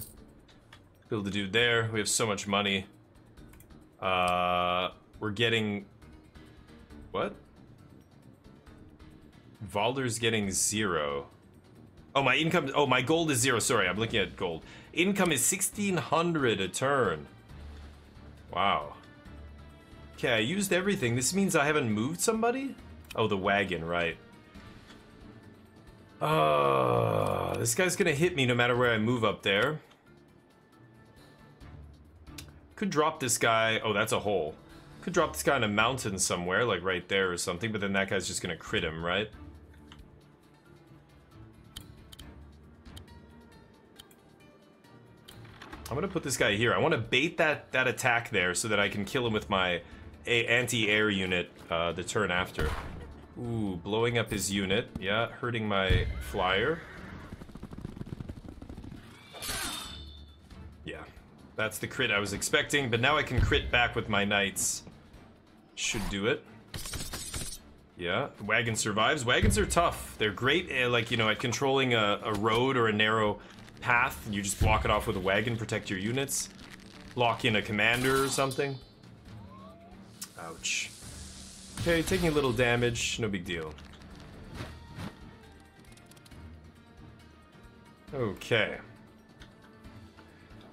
Build the dude there. We have so much money. Uh, we're getting... What? Valder's getting zero. Oh, my income... Oh, my gold is zero. Sorry, I'm looking at gold. Income is 1,600 a turn. Wow. Okay, I used everything. This means I haven't moved somebody? Oh, the wagon, right. Uh, this guy's gonna hit me no matter where I move up there. Could drop this guy. Oh, that's a hole. Could drop this guy in a mountain somewhere, like right there or something, but then that guy's just gonna crit him, right? I'm gonna put this guy here. I want to bait that that attack there so that I can kill him with my anti-air unit uh, the turn after. Ooh, blowing up his unit. Yeah, hurting my flyer. Yeah, that's the crit I was expecting, but now I can crit back with my knights. Should do it. Yeah, wagon survives. Wagons are tough. They're great, uh, like, you know, at controlling a, a road or a narrow path. You just block it off with a wagon, protect your units. Lock in a commander or something. Ouch. Okay, taking a little damage, no big deal. Okay.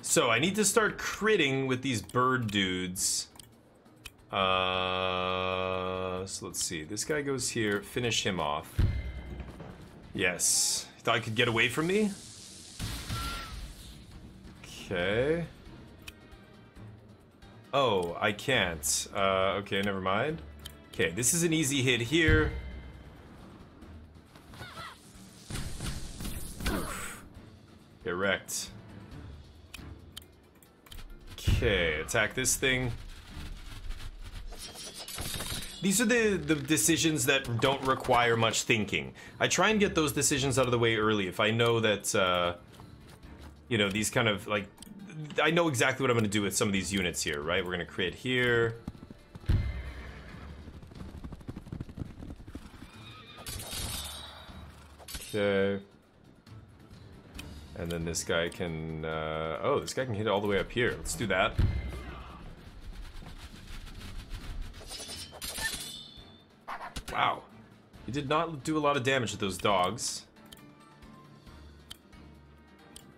So I need to start critting with these bird dudes. Uh, so let's see. This guy goes here. Finish him off. Yes. Thought I could get away from me? Okay. Oh, I can't. Uh, okay, never mind. Okay, this is an easy hit here. Oof. Get wrecked. Okay, attack this thing. These are the, the decisions that don't require much thinking. I try and get those decisions out of the way early if I know that, uh, you know, these kind of, like, I know exactly what I'm going to do with some of these units here, right? We're going to create here. Okay. And then this guy can, uh, oh, this guy can hit all the way up here. Let's do that. Wow. He did not do a lot of damage to those dogs.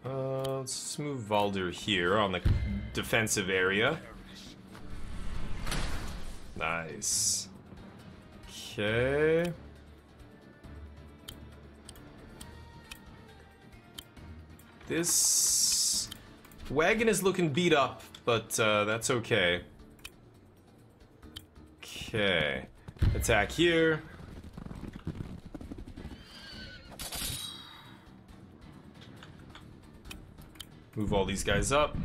Uh, let's move Valder here on the defensive area. Nice. Okay. This wagon is looking beat up, but uh, that's okay. Okay. Attack here. Move all these guys up.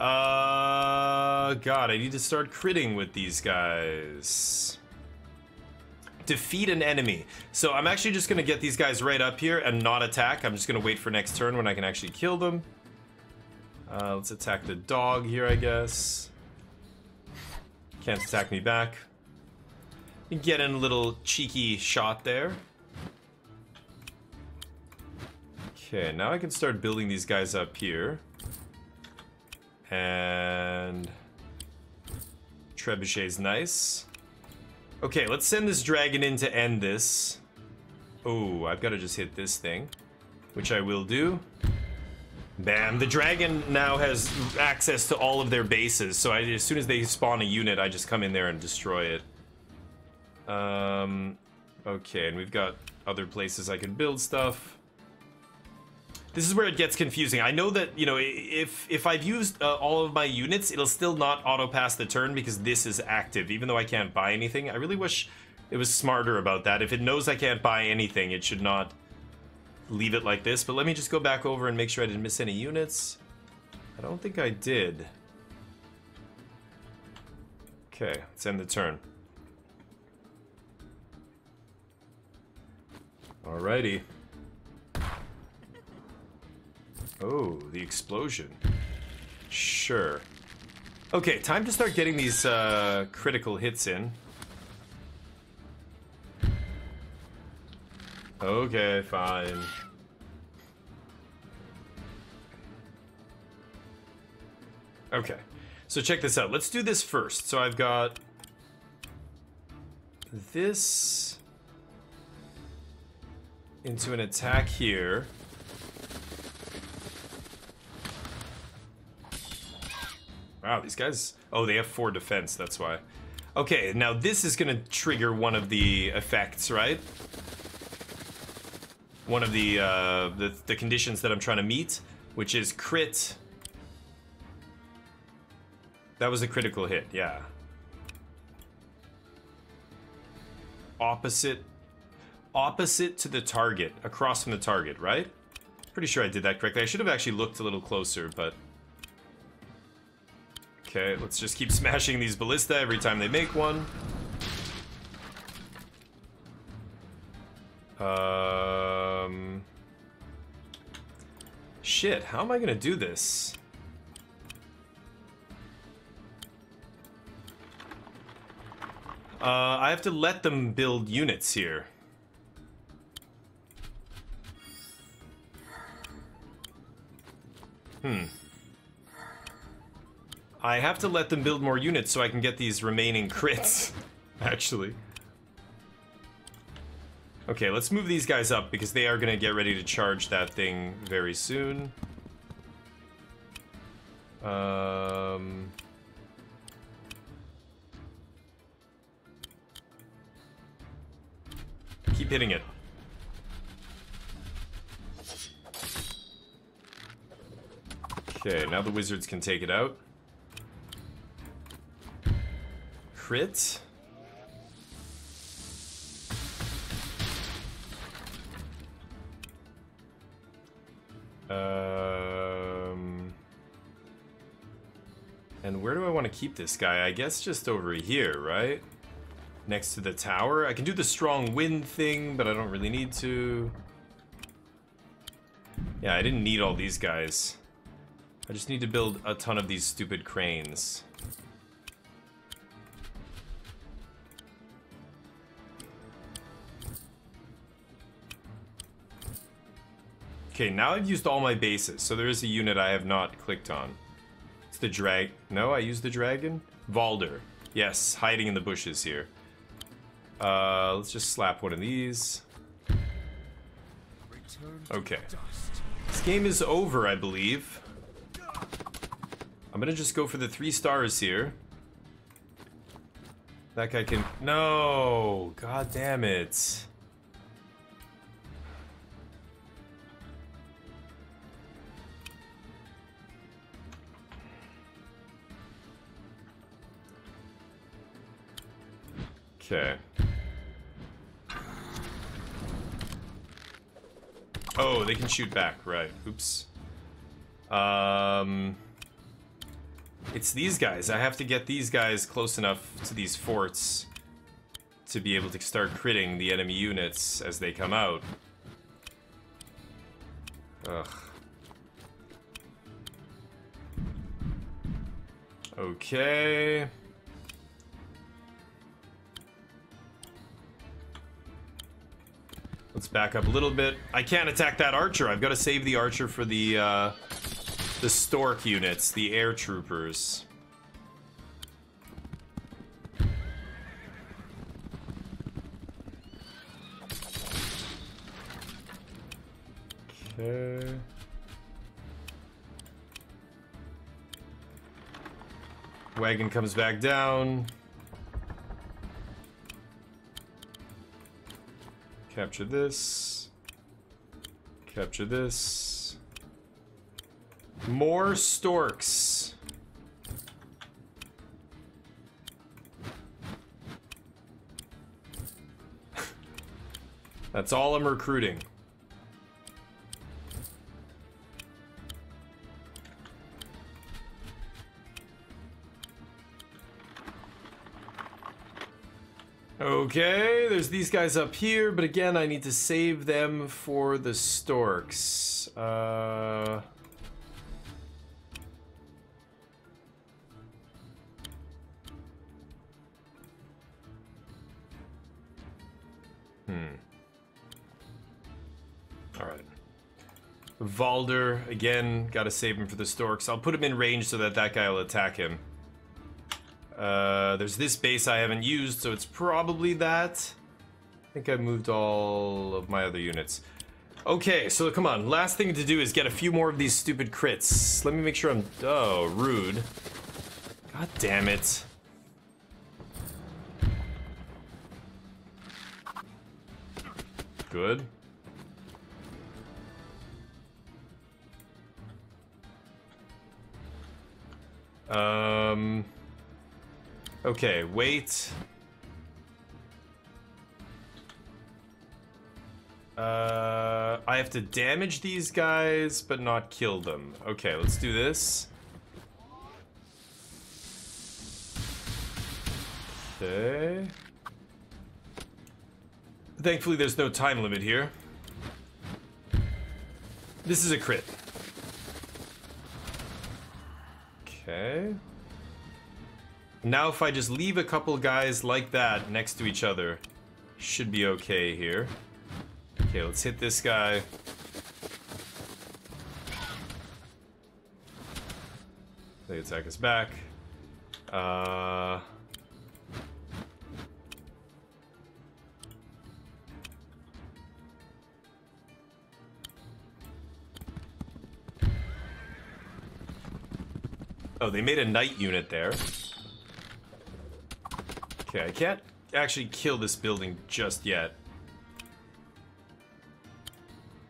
Uh, God, I need to start critting with these guys. Defeat an enemy. So I'm actually just gonna get these guys right up here and not attack. I'm just gonna wait for next turn when I can actually kill them. Uh, let's attack the dog here, I guess. Can't attack me back. Get in a little cheeky shot there. Okay, now I can start building these guys up here. And... Trebuchet's nice. Okay, let's send this dragon in to end this. Oh, I've got to just hit this thing. Which I will do. Bam. The dragon now has access to all of their bases, so I, as soon as they spawn a unit, I just come in there and destroy it. Um, okay, and we've got other places I can build stuff. This is where it gets confusing. I know that, you know, if if I've used uh, all of my units, it'll still not auto-pass the turn because this is active, even though I can't buy anything. I really wish it was smarter about that. If it knows I can't buy anything, it should not leave it like this. But let me just go back over and make sure I didn't miss any units. I don't think I did. Okay, let's end the turn. Alrighty. Oh, the explosion. Sure. Okay, time to start getting these uh, critical hits in. Okay, fine. Okay, so check this out. Let's do this first. So I've got this into an attack here. Wow, these guys. Oh, they have four defense, that's why. Okay, now this is gonna trigger one of the effects, right? One of the, uh, the, the conditions that I'm trying to meet, which is crit. That was a critical hit, yeah. Opposite, opposite to the target, across from the target, right? Pretty sure I did that correctly. I should have actually looked a little closer, but Okay, let's just keep smashing these ballista every time they make one. Um... Shit, how am I gonna do this? Uh, I have to let them build units here. Hmm. I have to let them build more units so I can get these remaining crits, actually. Okay, let's move these guys up because they are going to get ready to charge that thing very soon. Um... Keep hitting it. Okay, now the wizards can take it out. Crit. Um... And where do I want to keep this guy? I guess just over here, right? Next to the tower. I can do the strong wind thing, but I don't really need to. Yeah, I didn't need all these guys. I just need to build a ton of these stupid cranes. Okay, now I've used all my bases, so there is a unit I have not clicked on. It's the drag... No, I used the dragon? Valder. Yes, hiding in the bushes here. Uh, let's just slap one of these. Okay. This game is over, I believe. I'm gonna just go for the three stars here. That guy can... No! God damn it. Okay. Oh, they can shoot back, right. Oops. Um... It's these guys. I have to get these guys close enough to these forts to be able to start critting the enemy units as they come out. Ugh. Okay. Let's back up a little bit. I can't attack that archer. I've got to save the archer for the, uh, the stork units, the air troopers. Okay. Wagon comes back down. Capture this. Capture this. More storks. That's all I'm recruiting. Okay, there's these guys up here, but again, I need to save them for the storks. Uh... Hmm. Alright. Valder, again, gotta save him for the storks. I'll put him in range so that that guy will attack him. Uh, there's this base I haven't used, so it's probably that. I think I moved all of my other units. Okay, so come on. Last thing to do is get a few more of these stupid crits. Let me make sure I'm... Oh, rude. God damn it. Good. Um... Okay, wait. Uh, I have to damage these guys, but not kill them. Okay, let's do this. Okay. Thankfully, there's no time limit here. This is a crit. Okay. Now if I just leave a couple guys like that next to each other, should be okay here. Okay, let's hit this guy. They attack us back. Uh... Oh, they made a knight unit there. Okay, I can't actually kill this building just yet.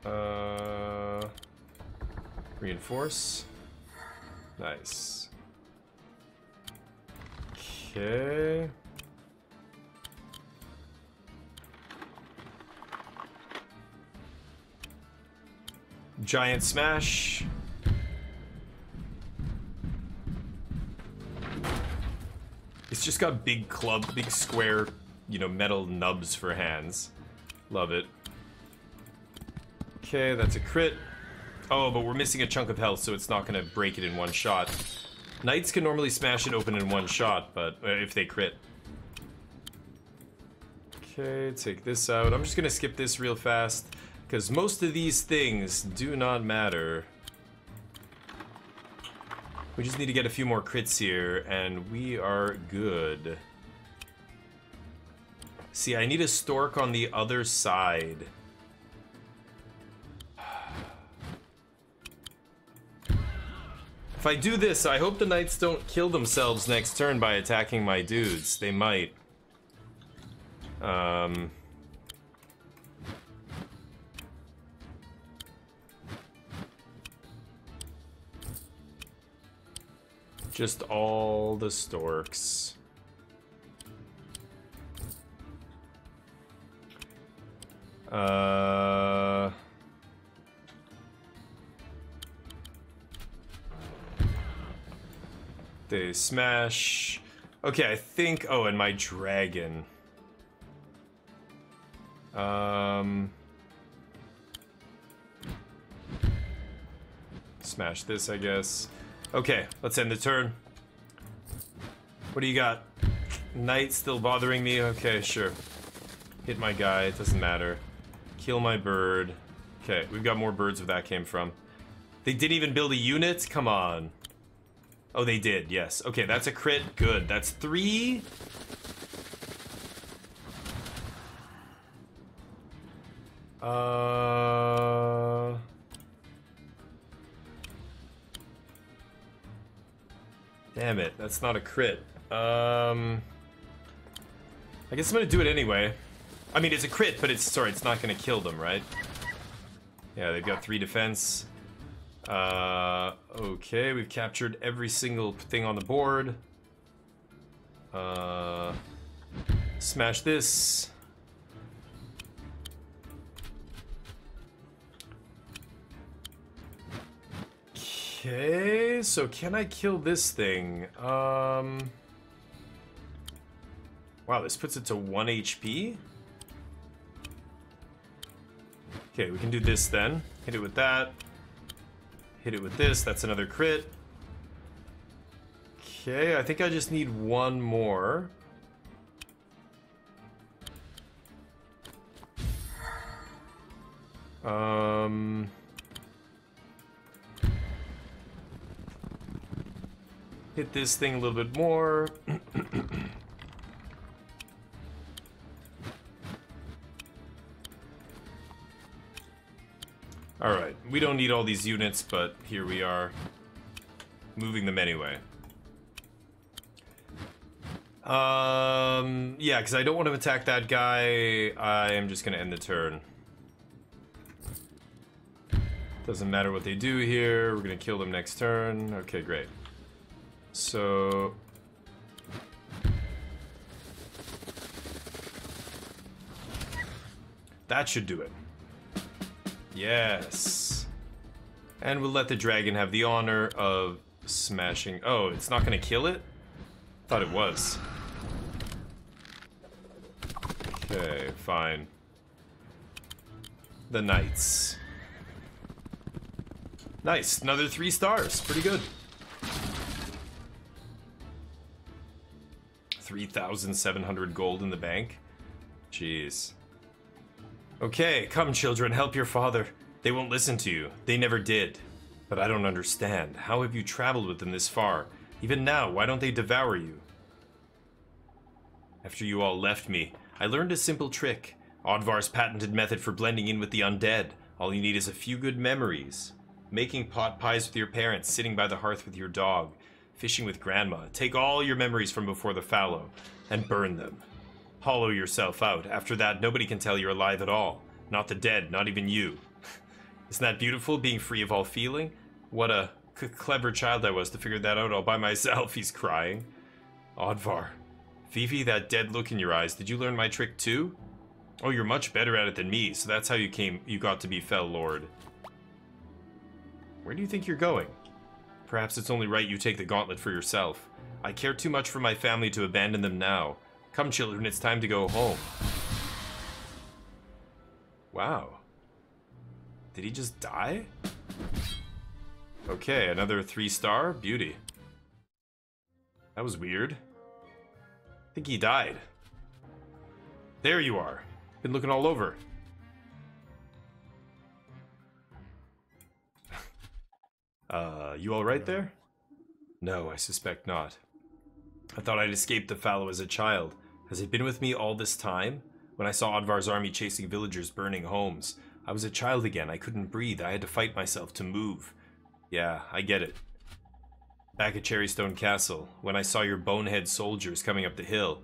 Uh, reinforce. Nice. Okay. Giant smash. Just got big club, big square, you know, metal nubs for hands. Love it. Okay, that's a crit. Oh, but we're missing a chunk of health, so it's not gonna break it in one shot. Knights can normally smash it open in one shot, but uh, if they crit. Okay, take this out. I'm just gonna skip this real fast, because most of these things do not matter. We just need to get a few more crits here, and we are good. See, I need a stork on the other side. If I do this, I hope the knights don't kill themselves next turn by attacking my dudes. They might. Um... Just all the storks. Uh... They smash. Okay, I think... Oh, and my dragon. Um... Smash this, I guess. Okay, let's end the turn. What do you got? Knight still bothering me? Okay, sure. Hit my guy, it doesn't matter. Kill my bird. Okay, we've got more birds where that came from. They didn't even build a unit? Come on. Oh, they did, yes. Okay, that's a crit. Good. That's three. Uh... Damn it, that's not a crit. Um... I guess I'm gonna do it anyway. I mean, it's a crit, but it's, sorry, it's not gonna kill them, right? Yeah, they've got three defense. Uh, okay, we've captured every single thing on the board. Uh, smash this. Okay, so can I kill this thing? Um... Wow, this puts it to 1 HP? Okay, we can do this then. Hit it with that. Hit it with this, that's another crit. Okay, I think I just need one more. Um. Hit this thing a little bit more. Alright, we don't need all these units, but here we are. Moving them anyway. Um, yeah, because I don't want to attack that guy. I am just going to end the turn. Doesn't matter what they do here. We're going to kill them next turn. Okay, great. So... That should do it. Yes. And we'll let the dragon have the honor of smashing... Oh, it's not to kill it? Thought it was. Okay, fine. The knights. Nice, another three stars. Pretty good. 3,700 gold in the bank? Jeez. Okay, come children, help your father. They won't listen to you. They never did. But I don't understand. How have you traveled with them this far? Even now, why don't they devour you? After you all left me, I learned a simple trick. Odvar's patented method for blending in with the undead. All you need is a few good memories. Making pot pies with your parents, sitting by the hearth with your dog, fishing with grandma. Take all your memories from before the fallow and burn them. Hollow yourself out. After that, nobody can tell you're alive at all. Not the dead, not even you. Isn't that beautiful, being free of all feeling? What a clever child I was to figure that out all by myself, he's crying. Odvar. Vivi, that dead look in your eyes, did you learn my trick too? Oh, you're much better at it than me, so that's how you came you got to be Fell Lord. Where do you think you're going? Perhaps it's only right you take the gauntlet for yourself. I care too much for my family to abandon them now. Come, children, it's time to go home. Wow. Did he just die? Okay, another three star? Beauty. That was weird. I think he died. There you are. Been looking all over. Uh, you alright there? No, I suspect not. I thought I'd escaped the fallow as a child. Has it been with me all this time? When I saw Odvar's army chasing villagers burning homes, I was a child again. I couldn't breathe. I had to fight myself to move. Yeah, I get it. Back at Cherrystone Castle, when I saw your bonehead soldiers coming up the hill,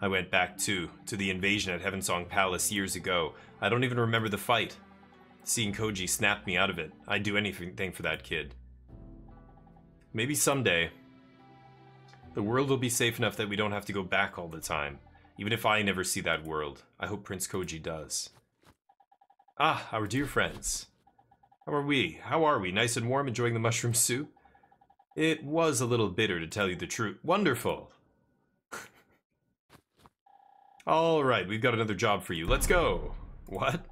I went back too, to the invasion at Heavensong Palace years ago. I don't even remember the fight. Seeing Koji snapped me out of it. I'd do anything for that kid. Maybe someday, the world will be safe enough that we don't have to go back all the time. Even if I never see that world, I hope Prince Koji does. Ah, our dear friends. How are we? How are we? Nice and warm, enjoying the mushroom soup? It was a little bitter to tell you the truth. Wonderful! Alright, we've got another job for you. Let's go! What?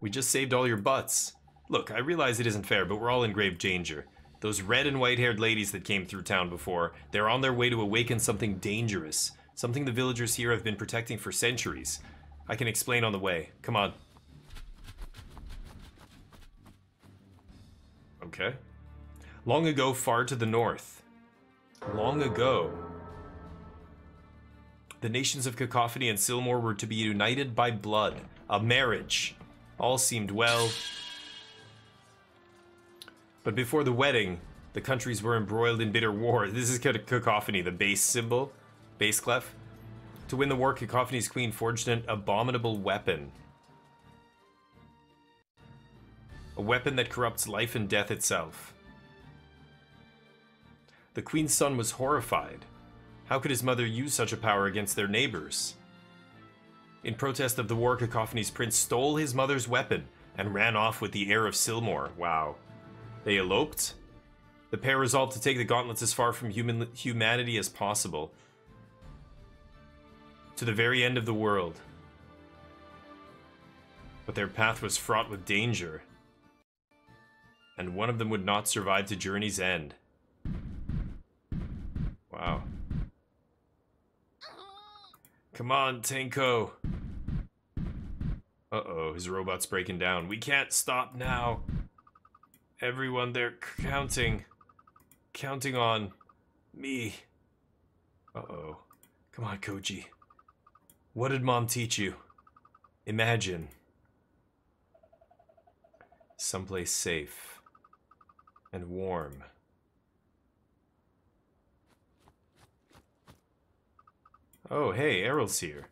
We just saved all your butts. Look, I realize it isn't fair, but we're all in grave danger. Those red and white haired ladies that came through town before, they're on their way to awaken something dangerous. Something the villagers here have been protecting for centuries. I can explain on the way. Come on. Okay. Long ago, far to the north. Long ago. The nations of Cacophony and Silmore were to be united by blood. A marriage. All seemed well. But before the wedding, the countries were embroiled in bitter war. This is Cacophony, the base symbol. Bass clef. To win the war, Cacophony's queen forged an abominable weapon. A weapon that corrupts life and death itself. The queen's son was horrified. How could his mother use such a power against their neighbors? In protest of the war, Cacophony's prince stole his mother's weapon and ran off with the heir of Silmore. Wow. They eloped? The pair resolved to take the gauntlets as far from human humanity as possible. To the very end of the world. But their path was fraught with danger and one of them would not survive to journey's end. Wow. Come on, Tenko. Uh-oh, his robot's breaking down. We can't stop now. Everyone, they're counting. Counting on me. Uh-oh. Come on, Koji. What did mom teach you? Imagine. Someplace safe. And warm. Oh, hey, Errol's here.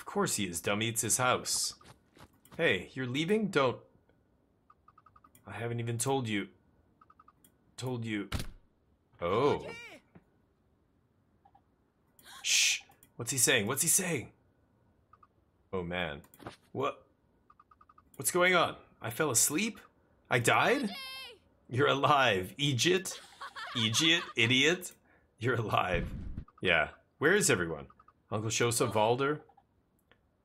Of course he is, dummy. It's his house. Hey, you're leaving? Don't... I haven't even told you. Told you. Oh. Shh. What's he saying? What's he saying? Oh, man. What? What's going on? I fell asleep? I died? You're alive, Egypt. Egypt, idiot. You're alive. Yeah. Where is everyone? Uncle Shosa, Valder?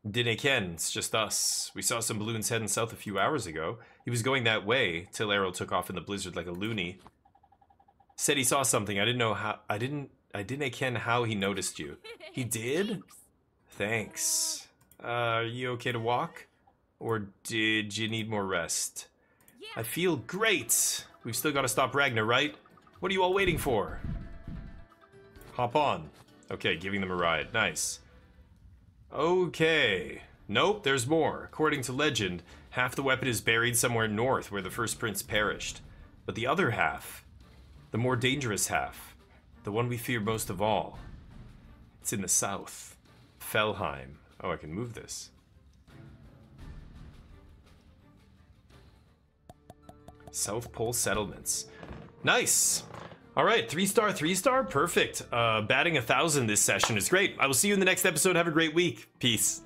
Dinne Ken, it's just us. We saw some balloons heading south a few hours ago. He was going that way till Errol took off in the blizzard like a loony. Said he saw something. I didn't know how. I didn't. I didn't ken how he noticed you. He did? Thanks. Uh, are you okay to walk? Or did you need more rest? I feel great. We've still got to stop Ragna, right? What are you all waiting for? Hop on. Okay, giving them a ride. Nice. Okay. Nope, there's more. According to legend, half the weapon is buried somewhere north where the first prince perished. But the other half, the more dangerous half, the one we fear most of all, it's in the south. Felheim. Oh, I can move this. South Pole settlements. Nice. All right, three star, three star, perfect. Uh, batting a thousand this session is great. I will see you in the next episode. Have a great week. Peace.